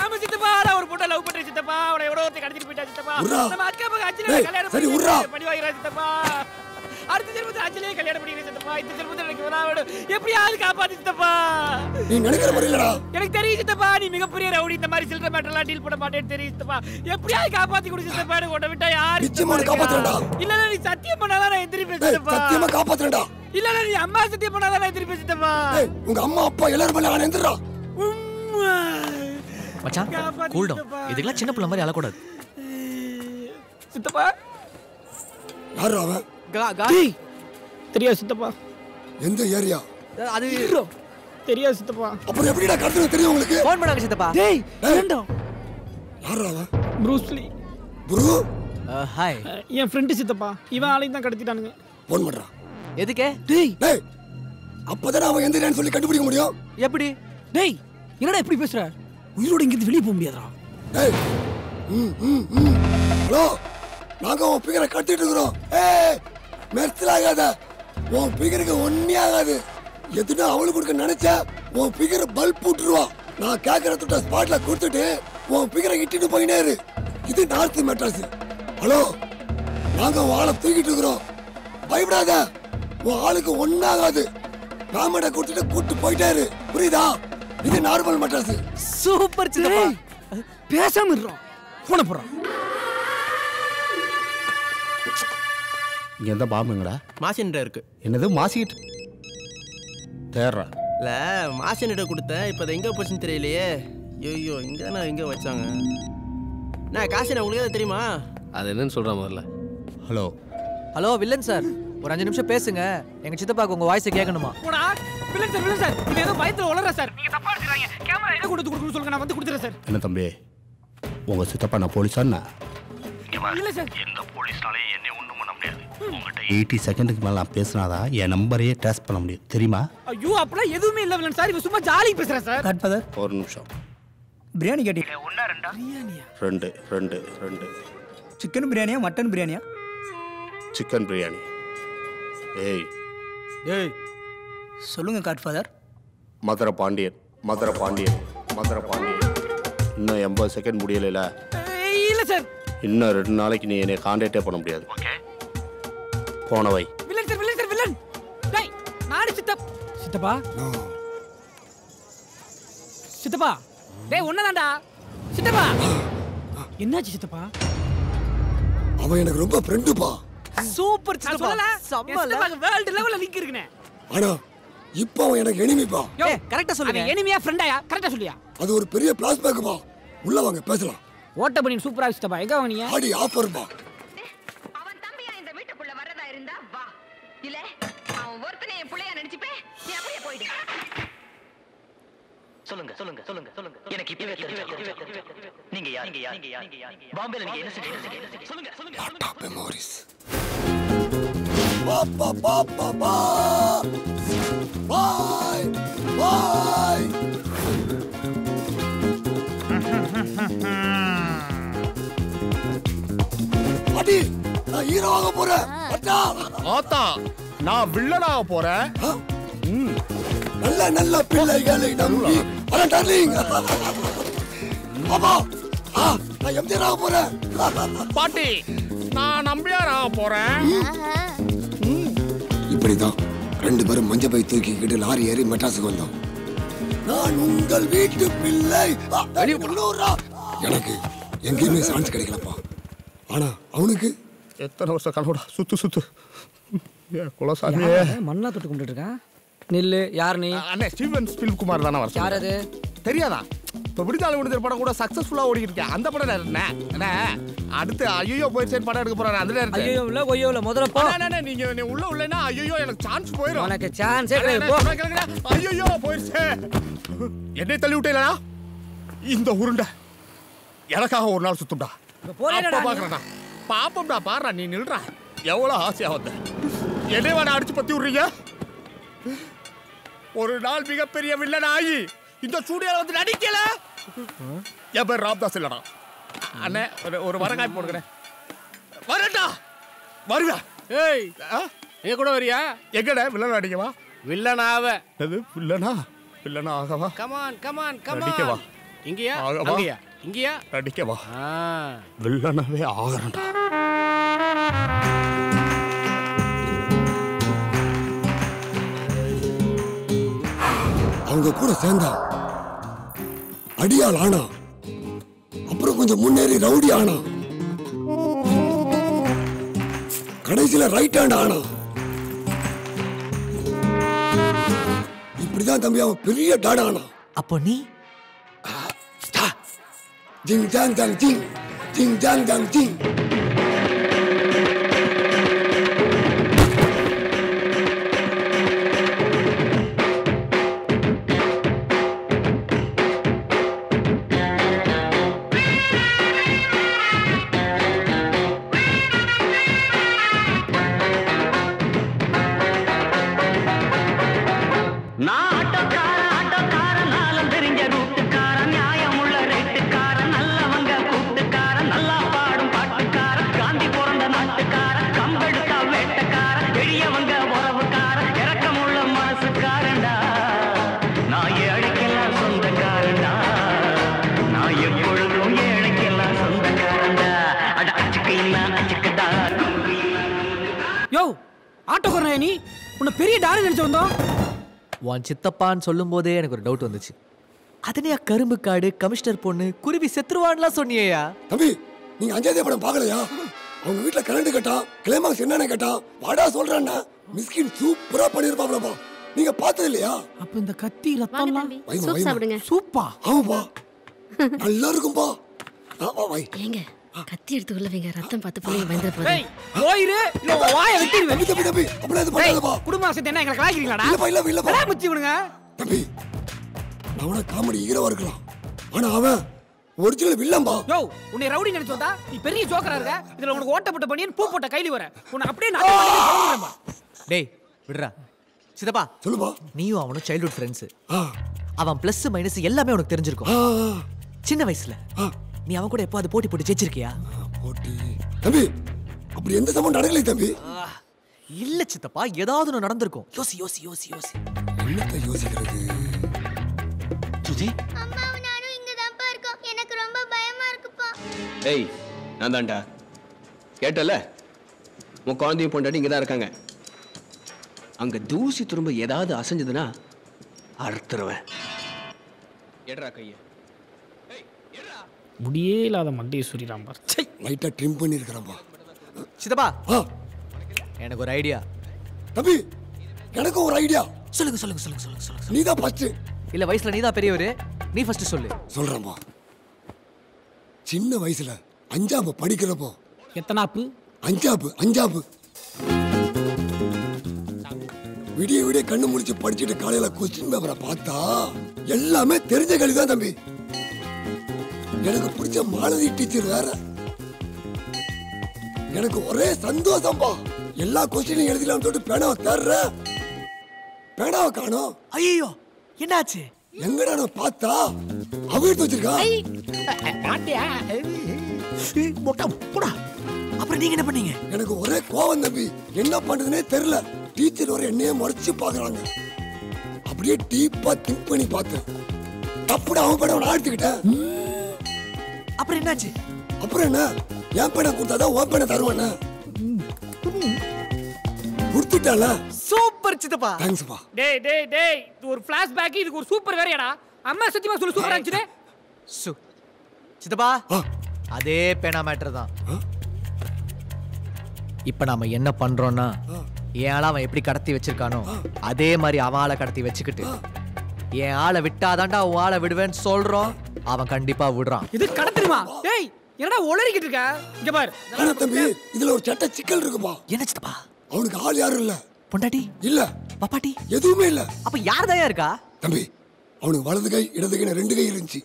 ஆமா சித்தப்பா. நான் ஒரு பொண்ணை லவ் பண்றேன் சித்தப்பா. அவனை எவ்வளோ ஒருத்தர் கடத்திட்டு போயிட்டா சித்தப்பா. நம்ம அக்கா பக்கம் அச்சிலே கல்யாணம் சரி, பண்ணி. பண்ணி வாங்கிறா சித்தப்பா. அடுத்த ஜென்மத்தில் அச்சிலே கல்யாணம் பண்ணிக்கிறேன் சித்தப்பா இந்த ஜென்மத்தில் எனக்கு வேணா வேணும். எப்படியாவது காப்பாத்து சித்தப்பா. நீ நினைக்கிற மாதிரி இல்லடா. எனக்கு தெரியும் சித்தப்பா நீ மிகப்பெரிய ரவுடி இந்த மாதிரி சில்லற மேட்டர்லாம் டீல் பண்ண மாட்டேன்னு தெரியும் சித்தப்பா. எப்படியாவது காப்பாத்தி கொடு சித்தப்பா எனக்கு உன்னை விட்டா யாரு நிச்சயமா உன்னை காப்பாத்துறேன்டா. இல்ல நீ சத்தியம் பண்ணாதான் நான் எந்திரிப்பேன் சித்தப்பா. சத்தியமா இல்ல நீ அம்மா சத்தியம் பண்ணாதான் நான் எந்திரிப்பேன் சித்தப்பா. உங்க அம்மா அப்பா எல்லாரும் மேல அவன் எந்திரா மச்சான் கூல் டவுன். இதுக்கெல்லாம் சின்ன பிள்ளை மாதிரி அழக்கூடாது. சித்தப்பா. யாரு அவன்? தெரியாது சித்தப்பா. எந்த ஏரியா? அது தெரியாது சித்தப்பா. அப்புறம் எப்படிடா கடத்துறது தெரியும் உங்களுக்கு? ஃபோன் பண்ணாங்க சித்தப்பா. டேய் ஏய். வேண்டாம் யாரு அவன்? ப்ரூஸ்லி குரு ஹாய் என் ஃப்ரெண்டு சித்தப்பா. இவன் ஆளையும் தான் கடத்திட்டானுங்க. போன் பண்றான் எதுக்கே? டேய். டேய் அப்பதானே அவன் எந்த ஏரியான்னு சொல்லி கண்டுபிடிக்க முடியும்? எப்படி? டேய் என்னடா இப்படி பேசுற? உயிரோட இங்கிருந்து வெளியே போக முடியாதா டேய் ம் ம் ம். ஹலோ நாங்க உன் பிகரை கட்டிட்டு இருக்கிறோம். ஏய் மெர்சல் ஆகாத உன் பிகருக்கு ஒன்னே ஆகாது. எதுனா அவளுக்கு கொடுக்க நினைச்சா உன் பிகரை பல்ப் விட்டுருவா நான் கேட்கற துட்ட ஸ்பாட்ல கொடுத்துட்டு உன் பிகரை இட்டுட்டு போயினே இரு. இது நார்த் மெட்ராஸ் ஹலோ நாங்க ஆளை தூக்கிட்டு இருக்கிறோம். பயப்படாத. உன் ஆளுக்கு ஒன்னாகாது பேமெண்ட்டை கொடுத்துட்டு கூட்டு போயிட்டே இரு. புரியுதா? இது நார்மல் மெட்ராஸ் சூப்பர் சித்தப்பா. பேசாம இருறோம். போன போறான் இங்க எந்த பாம்புங்கடா மாசின்ட இருக்கு. என்னது மாசிக்கிட்டு தேர்றா இல்ல மாசின்ட கொடுத்தேன். இப்போ அது எங்க போச்சுன்னு தெரியலையே. ஐயோ இங்க நான் எங்க வச்சாங்க. நான் காசு உங்களுக்கு ஏதாவது தெரியுமா? அது என்னன்னு சொல்ற முதல்ல. ஹலோ. Hello villain sir. ஒரு அஞ்சு நிமிஷம் பேசுங்க. எங்க சித்தப்பாக்கு உங்க வாய்ஸ் கேட்கணுமா வில்லன் சார் வில்லன் சார். இது ஏதோ பயத்துல உளற சார். நீங்க தப்பா எடுத்துறாங்க கேமரா எங்க கொடுத்து கொடுக்கணும் சொல்லுங்க நான் வந்து கொடுத்துறேன் சார். என்ன தம்பி? உங்க சித்தப்பா நான் போலீஸாண்ணா இல்ல சார். எந்த போலீஸ்னாலே என்னை முடியாது எயிட்டி செகண்டுக்கு மேலே நான் பேசினாதான் என் நம்பரையே டேஸ்ட் பண்ண முடியும். தெரியுமா? ஐயோ அப்பலாம் எதுவுமே இல்ல சார். இவன் சும்மா ஜாலி பேசுறேன் சார். காட்ஃபாதர் ஒரு நிமிஷம். பிரியாணி கேட்டீங்க. ரெண்டு? ரெண்டு ரெண்டு சிக்கன் பிரியாணியா மட்டன் பிரியாணியா சிக்கன் பிரியாணி ஏய். ஏய் சொல்லுங்க காட்ஃபாதர் மதுரை பாண்டியன் மதுரை பாண்டியன் மதுரை பாண்டியன். இன்னும் எண்பது செகண்ட் முடியலைல. இல்ல சார். இன்னும் ரெண்டு நாளைக்கு நீ என்னை காண்டாக்டே பண்ண முடியாது. போனவை. Villain sir villain sir villain! டேய் நாடு சித்தப் சித்தப்பா? சித்தப்பா டேய் ஒன்னதான்டா சித்தப்பா! என்னாச்சு சித்தப்பா? அவன் எனக்கு ரொம்ப ஃப்ரெண்டுப்பா சூப்பர் சித்தப்பா. சொல்லல வேர்ல்ட் லெவல்ல லிங்க் இருக்குனே ஆனா இப்போ அவன் எனக்கு எனிமிப்பா யோ கரெக்ட்டா சொல்லுங்க. எனிமியா ஃப்ரெண்டாயா கரெக்ட்டா சொல்லியா? அது ஒரு பெரிய பிளாஸ்பேக்குப்பா உள்ள வாங்க பேசலாம். ஓட்ட பண்ணி சூப்பரா சித்தப்பா. எங்க வாங்குனீங்க? ஆடி ஆஃபர்ப்பா சொல்லுங்க சொல்லுங்க சொல்லுங்க சொல்லுங்க. எனக்கு இப்பவே நீங்க யார்? நீங்க யார்? நீங்க யார்? பாம்பேல நீங்க என்ன செஞ்சீங்க? சொல்லுங்க சொல்லுங்க. மெமோரிஸ் பா பா பா பாய் பாய் அடி நான் ஹீரோவாக போறேன். அட்டா ஆத்தா நான் வில்லனாக போறேன். நல்ல நல்ல பிள்ளைகளை நம்பி. அட டார்லிங் ஆ நான் எம்ஜிஆர் ஆக போறேன். பாட்டி நான் நம்பியாராக போறேன். இப்படிதான் ரெண்டு பேரும் மஞ்ச பை தூக்கிக்கிட்டு லாரி ஏறி மெட்ராஸுக்கு வந்தோம். நான் உங்கள் வீட்டு பிள்ளை. எனக்கு எங்கேயுமே சான்ஸ் கிடைக்கலப்பா. ஆனா அவனுக்கு? எத்தனை வருஷம் கனவுடா? சுத்து சுத்து. குலசாமியே. மண்ணா தொட்டு கும்பிட்டு இருக்கான்? நில்லு யார் நீ? அண்ணே ஸ்டீவன் ஸ்பில்குமார் தானே வர யார் அது தெரியாதா? இப்போ விடுதலை விடுதல் படம் கூட சக்ஸஸ்ஃபுல்லாக ஓடிக்கிட்டு இருக்கேன் அந்த படம் என்ன அடுத்து ஐயோ போயிடுச்சேன் படம் எடுக்க போறேன் அந்த நேரத்தில் ஐயோ இல்ல கொய்யோ இல்ல முதல்ல போ. அண்ணா, அண்ணா, நீங்க நீ உள்ள உள்ளேன்னா ஐயோ எனக்கு சான்ஸ் போயிடும் chance ஏ கிடையாது. ஐயோ போயிருச்சே என்னை தள்ளி விட்டேலா இந்த உருண்டை. எனக்காக ஒரு நாள் சுத்தும்டா. பாக்குறேன்டா. பாப்போம்டா பாடுறா நீ நில்றா. எவ்வளவு ஆசையா வந்த. என்னை வேணா அடிச்சு பத்தி விடுறீங்க? ஒரு நாள் மிகப்பெரிய வில்லன் ஆகி இந்த ஸ்டூடியோல வந்து நடிக்கல. என் பேர் ராம்தாஸ் இல்லடா? அண்ணே ஒரு ஒரு வரங்காய் போடுகிறேன் வரட்டா. வருவேன் ஏய் நீ கூட வரியா? எங்கடா வில்லன் அடிக்கவா வில்லனாவ. அது வில்லனா? வில்லனா ஆகவா? கமான் கமான் கமான் இங்கயா? ஆகவா? அங்கயா? இங்கயா? நடிக்கவா? ஆ. வில்லனவே ஆகிறேன்டா அவங்க கூட சேர்ந்தா அடியாள் ஆனா அப்புறம் கொஞ்சம் முன்னேறி ரவுடி ஆனா கடைசியில ரைட் ஹேண்ட் ஆனா. இப்படிதான் தம்பி அவன் பெரிய டாடா ஆனா. அப்போ நீ? ஜிங் ஜாங் ஜாங் ஜிங் ஜிங் ஜாங் ஜாங் ஜிங். உன் சித்தப்பான்னு சொல்லும் போதே எனக்கு ஒரு டவுட் வந்துச்சு. அதனையா கரும்பு காடு கமிஷனர் பொண்ணு குருவி செத்துருவான்லாம் சொன்னியேயா? தம்பி நீங்க அஞ்சாவது படம் பார்க்கலையா? அவங்க வீட்டுல கரண்ட் கேட்டான் கிளைமாக்ஸ் என்னன்னு கேட்டான் வாடா சொல்றேன்னா மிஸ்கின் சூப்பரா பண்ணிருப்பாப்லப்பா. நீங்க பார்த்தது இல்லையா? அப்ப இந்த கத்தி ரத்தம்லாம் சூப். சாப்பிடுங்க. சூப்பா. ஆமாப்பா. நல்லா இருக்கும்பா. ஏங்க கத்தி எடுத்து உள்ள வைங்க. ரத்தம் பார்த்து பிள்ளைங்க பயந்துட டேய் போகுது போயிரு இல்ல வாயை வெட்டிடுவேன் தம்பி தம்பி. அப்படியே இது பண்ணாதப்பா குடும்ப வசதி என்ன எங்களை கலாய்க்கிறீங்களாடா? இல்லப்பா இல்லப்பா இல்லப்பா. முச்சி விடுங்க? தம்பி நான் உன காமெடி ஹீரோவா இருக்கலாம். ஆனா அவன் ஒரிஜினல் வில்லம்பா யோ உன்னை ரவுடி நினைச்சு வந்தா நீ பெரிய ஜோக்கரா இருக்க. இதுல உனக்கு ஓட்டப்பட்ட பண்ணியன் பூ போட்ட கைலி வர. உன்னை அப்படியே நான் டேய் விடுறா. சித்தப்பா சொல்லுப்பா. நீயும் அவனும் சைல்ட்ஹுட் ஃப்ரெண்ட்ஸ் அவன் பிளஸ் மைனஸ் எல்லாமே உனக்கு தெரிஞ்சிருக்கும். சின்ன வயசுல நீ அவன் கூட எப்போ அது போட்டி போட்டு ஜெயிச்சிருக்கியா? போட்டி. தம்பி அப்படி எந்த சம்பவம் நடக்கலை தம்பி? இல்ல சித்தப்பா ஏதாவது ஒன்று நடந்திருக்கும். யோசி யோசி யோசி யோசி. என்னத்த யோசிக்கிறது? சுஜி அம்மாவும் நானும் இங்க தான்ப்பா இருக்கோம். எனக்கு ரொம்ப பயமா இருக்குப்பா. ஏய் நான் தான்டா கேட்டல? உன் குழந்தையும் பொண்டாட்டி இங்கே தான் இருக்காங்க. அங்கே தூசி திரும்ப ஏதாவது அசைஞ்சதுன்னா அறுத்துருவேன். எட்ரா கையை. முடியே இல்லாத மண்டையை சுரிறான் பார். லைட்டா ட்ரிம் பண்ணிருக்கிறேன்ப்பா சித்தப்பா. எனக்கு ஒரு ஐடியா தம்பி எனக்கும் ஒரு ஐடியா சொல்லுங்க சொல்லுங்க சொல்லுங்க சொல்லுங்க சொல்லுங்க நீ தான் ஃபர்ஸ்ட் இல்ல வயசுல நீ தான் பெரியவர். நீ ஃபர்ஸ்ட் சொல்லு. சொல்றேன்ப்பா சின்ன வயசுல அஞ்சாப்பு படிக்கிறப்போ. எத்தனாப்பு? அஞ்சாப்பு அஞ்சாப்பு. விடிய விடிய கண்ணு முடிச்சு படிச்சுட்டு காலையில கொஸ்டின் பேப்பரை பார்த்தா எல்லாமே தெரிஞ்ச கேள்வி தான் தம்பி. எனக்கு பிடிச்ச மாலதி டீச்சர் வேற. எனக்கு ஒரே சந்தோஷம்பா. எல்லா கொஸ்டினும் எழுதலாம்னு சொல்லிட்டு பேனாவை தேடுற. பேனாவை காணோம். ஐயோ என்னாச்சு? எங்கடா நான் பார்த்தா? அவ எடுத்து வச்சிருக்கா. அப்புறம் நீங்க என்ன பண்ணீங்க? எனக்கு ஒரே கோவம் தம்பி. என்ன பண்றதுனே தெரியல. டீச்சர் ஒரு என்னைய மறைச்சு பாக்குறாங்க அப்படியே டீப்பா திங்க் பண்ணி பார்த்தேன். தப்புடா அவன் பேட நான் எடுத்துக்கிட்டேன் அப்புறம் என்னாச்சு? அப்புறம் என்ன? என் பேனை கொடுத்தாதான் உன் பேனை தருவானே கொடுத்துட்டால சூப்பர் சித்தப்பா. தேங்க்ஸ்ப்பா டேய் டேய் டேய் இது ஒரு ஃபிளாஷ் பேக் இதுக்கு ஒரு சூப்பர் வேறையாடா அம்மா சத்தியமா சொல்லு சூப்பரா இருந்துச்சு சு. சித்தப்பா அதே பேனா மேட்டர் தான். இப்ப நாம என்ன பண்றோம்னா ஆளை அவன் எப்படி கடத்தி வச்சிருக்கானோ அதே மாதிரி அவன் ஆளை கடத்தி வச்சுக்கிட்டு என் ஆளை விட்டாதான்டா உன் ஆளை விடுவேன்னு சொல்றோம். அவன் கண்டிப்பா விடுறான். இது கடத்துருமா டேய் என்னடா உளறிக்கிட்டு இருக்க? இங்க பாரு. ஆனா தம்பி இதுல ஒரு சட்ட சிக்கல் இருக்குப்பா. என்ன சித்தப்பா? அவனுக்கு ஆள் யாரும் இல்ல. பொண்டாட்டி? இல்ல. பாப்பாட்டி? எதுவுமே இல்ல. அப்ப யார் தயா இருக்கா? தம்பி அவனுக்கு வலது கை இடது கை ரெண்டு கை இருந்துச்சு.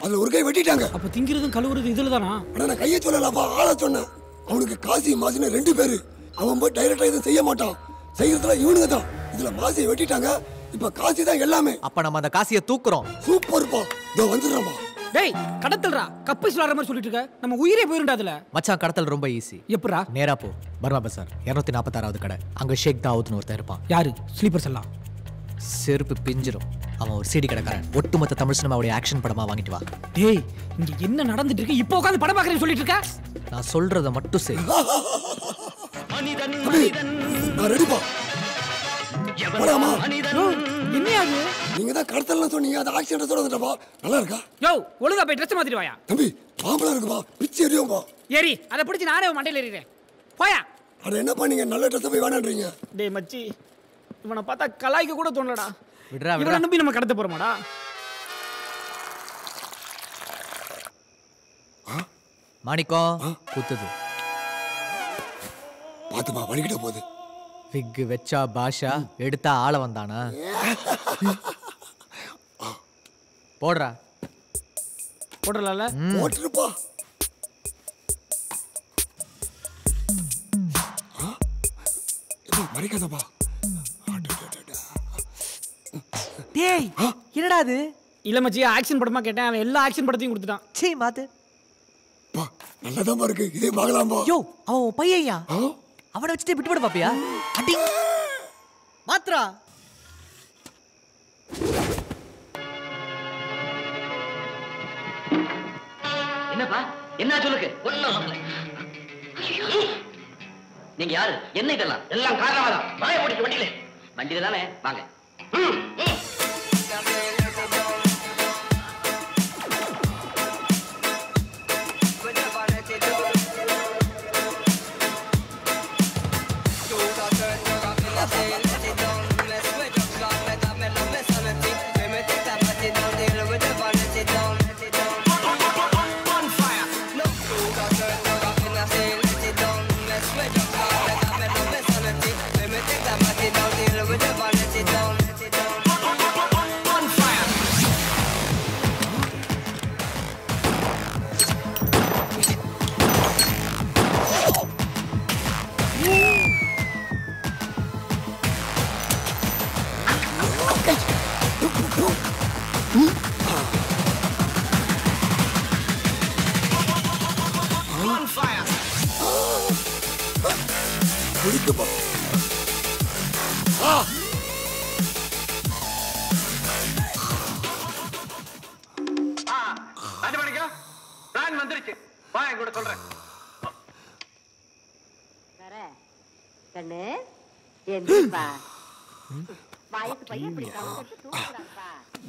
அதுல ஒரு கை வெட்டிட்டாங்க. அப்ப திங்கிறதும் கழுவுறது இதுல தானா ஆனா நான் கையை சொல்லலப்பா ஆளை சொன்னேன். அவனுக்கு காசி மாசின்னு ரெண்டு பேரு. அவன் போய் டைரக்டா எதுவும் செய்ய மாட்டான். செய்யறதுல இவனுங்க தான் இதுல மாசியை வெட்டிட்டாங்க. இப்ப காசி தான் எல்லாமே. அப்ப நம்ம அந்த காசியை தூக்குறோம். சூப்பர்ப்பா இதோ வந்துடுறேன்ப்பா டேய் கடத்தல்றா. கப்பை சுலாடுற மாதிரி சொல்லிட்டு இருக்க. நம்ம உயிரே போயிருண்டா அதுல. மச்சான் கடத்தல் ரொம்ப ஈஸி எப்படா நேரா போ. பர்மா பசார் இரநூத்தி நாற்பத்தாறாவது கடை. அங்க ஷேக் தாவூத்னு ஒருத்தன் இருப்பான். யாரு? ஸ்லீப்பர்ஸ் எல்லாம் செருப்பு பிஞ்சிரும். அவன் ஒரு சிடி கடைக்காரன். ஒட்டுமொத்த தமிழ் சினிமாவுடைய ஆக்ஷன் படமா வாங்கிட்டு வா. டேய் இங்க என்ன நடந்துட்டு இருக்கு? இப்போ உட்காந்து படம் பார்க்கறேன்னு சொல்லிட்டு இருக்க? நான் சொல்றத மட்டும் செய். நான் ரெடிப்பா போடாமா என்னையா அது நீங்க தான் கடத்தலாம் சொன்னீங்க. அது ஆக்சிடென்ட் சொல்லுங்கப்பா நல்லா இருக்கா? யோ ஒழுங்கா போய் ட்ரெஸ் மாத்திட்டு வாயா. தம்பி பாம்பளா இருக்குப்பா பிச்சு எரியும்பா ஏறி அதை பிடிச்சி நானே மண்டையில ஏறிடுறேன் போயா. அட என்ன பண்ணீங்க? நல்ல ட்ரெஸ் போய் வேணான்றீங்க. டேய் மச்சி இவனை பார்த்தா கலாய்க்க கூட தோணலடா. விடுறா விடுறா. நம்பி நம்ம கடத்த போறோமாடா? மாணிக்கம் குத்துது. பாத்துப்பா வலிக்கிட்ட போகுது. விக்கு வச்சா பாஷா எடுத்தா ஆள வந்தானா? போடுறா. போடுறல போட்டுருப்பா. மறைக்காதப்பா. டேய் என்னடா அது? இல்ல மச்சி ஆக்ஷன் படமா கேட்டேன். அவன் எல்லா ஆக்ஷன் படத்தையும் கொடுத்துட்டான். சீ மாத்து. நல்லதாப்பா இருக்கு. இதே பார்க்கலாம்பா யோ அவன் உன் பையன்யா? அவனை வச்சுட்டு விட்டு விட பாப்பியா. அடி. மாத்ரா. என்னப்பா? என்ன சொல்லுக்கு? சொல்லல. நீங்க யாரு? என்ன இதெல்லாம்? எல்லாம் காரணமாதான் வாய ஓடிக்க வண்டியில. வண்டியில தானே? வாங்க.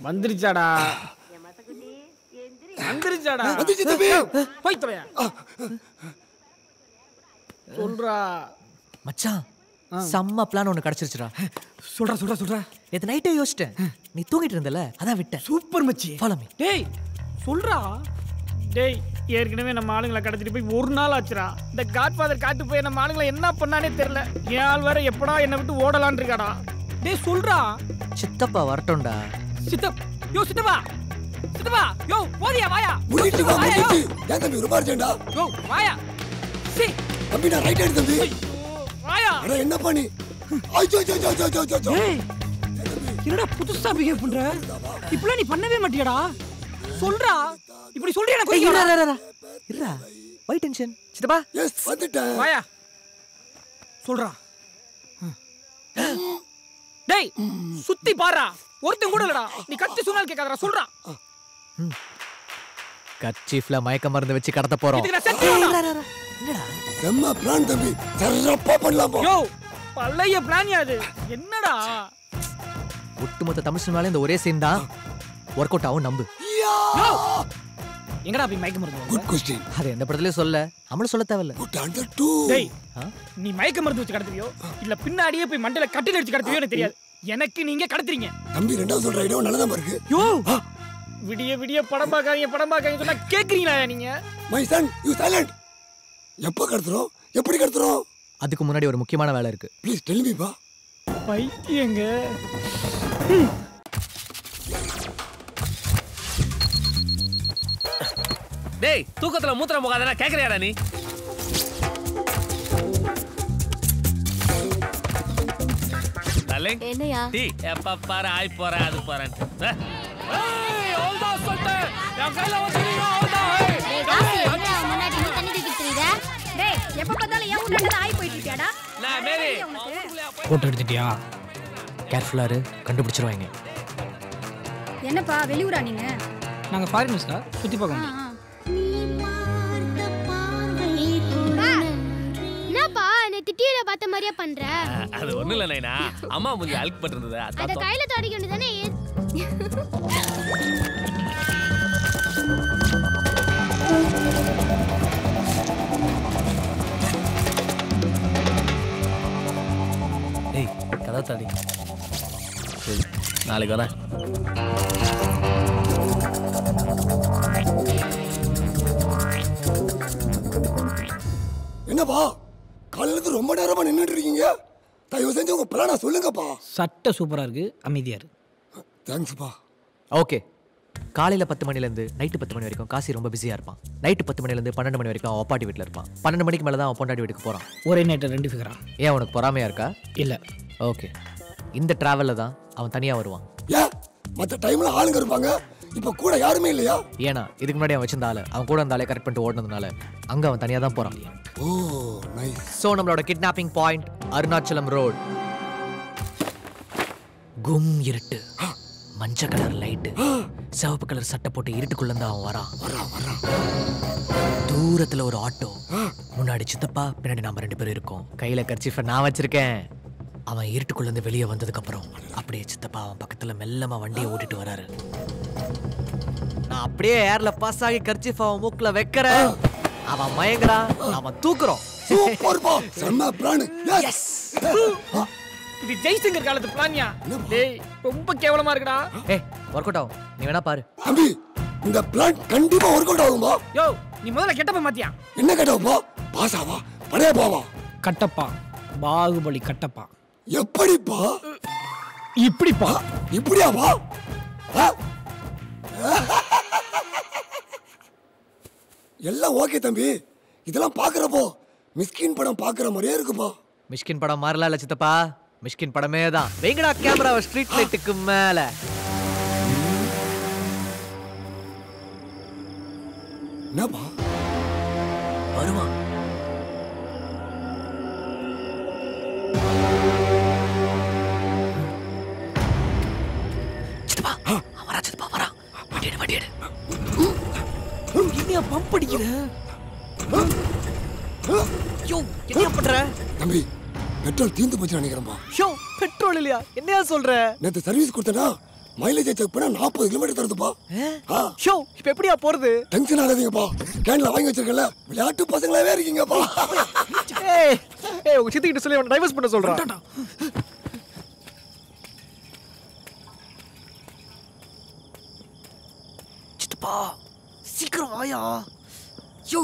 வந்துருச்சாடா. வந்துருச்சாடா. போய் தொலையா. சொல்றா. மச்சான் செம்ம பிளான் ஒன்று கிடச்சிருச்சுடா. சொல்றா சொல்றா சொல்றா. நேற்று நைட்டே யோசிச்சிட்டேன். நீ தூங்கிட்டு இருந்தல அதான் விட்டேன். சூப்பர் மச்சி. ஃபாலோ மீ டேய் சொல்றா. டேய் ஏற்கனவே நம்ம ஆளுங்களை கடத்திட்டு போய் ஒரு நாள் ஆச்சுடா. இந்த காட்ஃபாதர் காட்டு போய் நம்ம ஆளுங்களை என்ன பண்ணானே தெரியல. என் ஆள் வேற எப்படா என்னை விட்டு ஓடலான்னு இருக்காடா. டேய் சொல்றா. சித்தப்பா வரட்டும்டா. சித்தப் யோ சித்தப்பா. சித்தப்பா யோ போதியா வாயா. முடிட்டு வா. முடிட்டு ஏன் தம்பி ரொம்ப அர்ஜென்டா யோ வாயா. சி. தம்பி நான் ரைட் எடுத்து தம்பி. வாயா. அட என்ன பண்ணி ஐயோ ஐயோ ஐயோ ஐயோ ஐயோ ஐயோ. ஏய் என்னடா புதுசா பிஹேவ் பண்ற? இப்பலாம் நீ பண்ணவே மாட்டியாடா? சொல்றா. இப்படி சொல்றியா இருடா. இருடா வை டென்ஷன் சித்தப்பா. எஸ் வந்துட்டேன். வாயா. சொல்றா. டேய் சுத்தி பாருடா ஒருத்தன் கூட இல்லடா. நீ கத்தி சொன்னால் கேட்காதடா சொல்றா. கர்ச்சீஃப்ல மயக்க மருந்து வச்சு கடத்த போறோம். செம்ம பிளான் தம்பி. சிறப்பா பண்ணலாம் யோ பழைய பிளான் அது என்னடா? ஒட்டுமொத்த தமிழ் சினிமால இந்த ஒரே சீன் தான். ஒர்க் அவுட் ஆகும் நம்பு. எங்கடா போய் மயக்க மருந்து குட் கொஸ்டின் அது எந்த படத்துலயும் சொல்ல. நம்மளும் சொல்ல தேவையில்ல. குட் ஆன்சர் டூ டேய் நீ மயக்க மருந்து வச்சு கடத்துவியோ? இல்ல பின்னாடியே போய் மண்டையில கட்டில் அடிச்சு கடத்துவியோ எனக்கு தெரியாது. எனக்கு நீங்க கடத்துறீங்க. தம்பி ரெண்டாவது சொல்ற ஐடியா நல்லதா இருக்கு. யோ! விடிய விடிய படம் பார்க்காதீங்க படம் பார்க்காதீங்க சொன்னா கேக்குறீங்களா நீங்க? மை சன் யூ சைலண்ட் எப்போ கடத்துறோம்? எப்படி கடத்துறோம்? அதுக்கு முன்னாடி ஒரு முக்கியமான வேலை இருக்கு. ப்ளீஸ் டெல் மீ பா பைத்தியங்க. டேய் தூக்கத்துல மூத்திர முகாதனா கேக்குறியாடா நீ? டார்லிங் என்னையா? டீ எப்ப பாரு ஆய் போறேன் அது போறேன். டேய் காசி என்ன முன்னாடி நீ தண்ணி தூக்கி திரியுற டேய் எப்ப பார்த்தாலும் ஏன் உண்டாட்டத ஆயி போயிட்டு இருக்கியாடா? நான் மேரி போட்டோ எடுத்துட்டியா? கேர்ஃபுல்லா இரு கண்டுபிடிச்சிருவாங்க என்னப்பா வெளியூரா நீங்க? நாங்க ஃபாரினர்ஸ்க்கா சுத்தி பார்க்க வந்தோம். என்னை திட்டியில பார்த்த மாதிரியா பண்ற? அது ஒண்ணும் இல்ல நைனா. அம்மா முந்தி அழுக்கு பட்டிருந்தது அத அதான் கையில தொடக்க வேண்டியதானே ஏய் கதை தாடி சரி நாளைக்கு வரேன். என்னப்பா? இருந்து ரொம்ப நேரமா நின்னுட்டு இருக்கீங்க தயவு செஞ்சு உங்க பிளான சொல்லுங்கப்பா. சட்டை சூப்பரா இருக்கு. அமைதியா இரு. தேங்க்ஸ்ப்பா. ஓகே. காலையில் பத்து மணிலேருந்து நைட்டு பத்து மணி வரைக்கும் காசி ரொம்ப பிஸியாக இருப்பான். நைட்டு பத்து மணிலேருந்து பன்னெண்டு மணி வரைக்கும் அவன் அப்பாட்டி வீட்டில் இருப்பான். பன்னெண்டு மணிக்கு மேலே தான் அவன் பொண்டாட்டி வீட்டுக்கு போகிறான் ஒரே நைட்டு ரெண்டு ஃபிகரா ஏன் உனக்கு பொறாமையா இருக்கா? இல்ல. ஓகே. இந்த டிராவலில் தான் அவன் தனியாக வருவான். ஏன்? மற்ற டைம்ல ஆளுங்க இருப்பாங்க. இப்ப கூட யாருமே இல்லையா? ஏன்னா இதுக்கு முன்னாடி அவன் வச்சிருந்த ஆளு அவன் கூட ஆளை கரெக்ட் பண்ணிட்டு ஓடுனதுனால அங்கே அவன் தனியாக தான் போகிறான் ஓ நைஸ் ஸோ நம்மளோட கிட்னாப்பிங் பாயிண்ட் அருணாச்சலம் ரோட் கும் இருட்டு. மஞ்சள் கலர் லைட்டு சிவப்பு கலர் சட்டை போட்டு இருட்டுக்குள்ள இருந்து அவன் வரான். தூரத்துல ஒரு ஆட்டோ. முன்னாடி சித்தப்பா பின்னாடி நாம ரெண்டு பேரும் இருக்கோம். கையில கர்ச்சிஃபை நான் வச்சிருக்கேன். அவன் இருட்டுக்குள்ள இருந்து வெளியே வந்ததுக்கு அப்புறம் அப்படியே சித்தப்பா அவன் பக்கத்துல மெல்லமா வண்டியை ஓட்டிட்டு வராரு. நான் அப்படியே ஏர்ல பாஸ் ஆகி கர்ச்சிஃப் அவன் மூக்குல வைக்கிறேன். அவன் மயங்குறான். அவன் தூக்குறோம். சூப்பர்ப்பா. செம்ம பிளான் எஸ் இது ஜெய்சங்கர் காலத்து பிளான்யா டேய் ரொம்ப கேவலமா இருக்குடா. ஏய் ஒர்க் அவுட் ஆகும். நீ வேணா பாரு. தம்பி இந்த பிளான் கண்டிப்பா ஒர்க் அவுட் ஆகும்பா. யோ நீ முதல்ல கெட்ட போய் மாத்தியா? என்ன கேட்டப்பா? பாசாவா பழைய பாவா கட்டப்பா. பாகுபலி கட்டப்பா. எப்படிப்பா? இப்படிப்பா. இப்படியாப்பா? எல்லாம் ஓகே தம்பி. இதெல்லாம் பாக்குறப்போ மிஸ்கின் படம் பாக்குற மாதிரியே இருக்குப்பா. மிஷ்கின் படம் மாறல இல்ல சித்தப்பா? மிஷ்கின் படமே தான். வெங்கடா கேமராவை ஸ்ட்ரீட் லைட்டுக்கு மேல. என்னப்பா? வருவான். தம்பி பெட்ரோல் தீர்ந்து போச்சு நினைக்கிறேன்பா. யோ பெட்ரோல் இல்லையா? என்னையா சொல்ற? நேத்து சர்வீஸ் கொடுத்தனா மைலேஜ் செக் பண்ணா நாற்பது கிலோமீட்டர் தருதுப்பா. ஷோ இப்ப எப்படியா போறது? டென்ஷன் ஆகாதீங்கப்பா கேன்ல வாங்கி வச்சிருக்கல விளையாட்டு பசங்களாவே இருக்கீங்கப்பா. ஏய் ஏய் உங்க சித்தி கிட்ட சொல்லி அவனை டைவர்ஸ் பண்ண சொல்றான் சித்தப்பா சீக்கிரம் வாயா. யோ.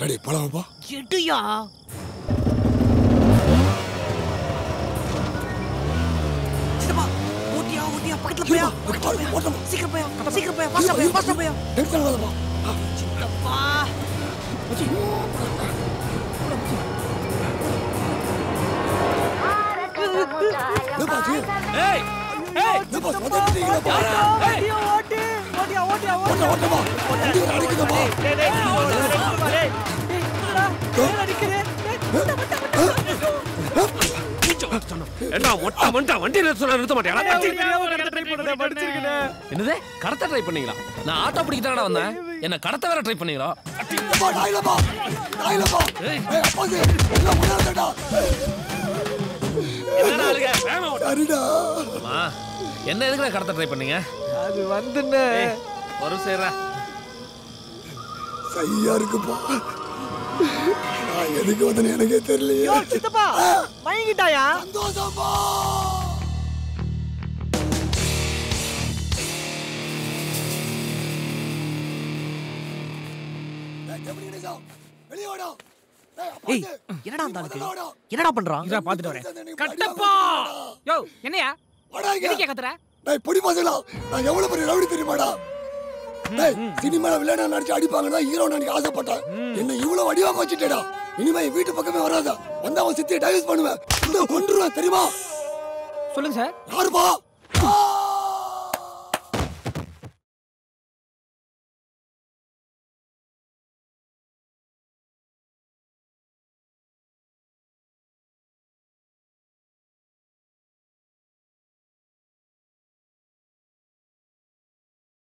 ரெடி போலாமாப்பா? எடுயா சீக்கிரம் போயா சீக்கிரம் போயா ஃபாஸ்டா போயா ஃபாஸ்டா போயா சித்தப்பா ஏய் ஏய் ஓட்டியா ஓட்டு ஓட்டியா ஓட்டியா ஓட்டியா ஏண்டா மொட்டை மொட்டை வண்டி நிறுத்த நிறுத்த படிச்சிருக்கனே என்னது? கடத்த ட்ரை பண்ணீங்களா? நான் ஆட்டோ பிடிக்க தானடா வந்தேன். என்ன கடத்த வேற ட்ரை பண்ணீங்களா? என்ன என்ன எதுக்கு கடத்த ட்ரை பண்ணீங்க? அது வந்துன்னு. ஒரு சேர்றா. சரியா இருக்குப்பா. நான் எதுக்கு வந்தேன்னு எனக்கே தெரியலையே? யோ சித்தப்பா மயங்கிட்டாயா? சந்தோஷப்பா வெளியே வாடா ஏய் என்னடா அந்த ஆளுக்கு என்னடா பண்றான் இதா பாத்துட்டு வரேன். கட்டப்பா! யோ என்னையா? எதுக்கே கத்துற? டேய் பொடி பசங்களா நான் எவ்வளவு பெரிய ரவுடி தெரியுமாடா? சினிமால வில்லனா நடிச்சு அடிப்பாங்கன்னா ஹீரோ நடிக்க ஆசைப்பட்டேன். என்ன இவ்வளவு வடிவாக வச்சுட்டேடா இனிமே வீட்டு பக்கமே வராத. வந்தா அவன் சித்தியை டைவர்ஸ் பண்ணுவேன். கொன்றுவேன் தெரியுமா? சொல்லுங்க சார். யாருப்பா!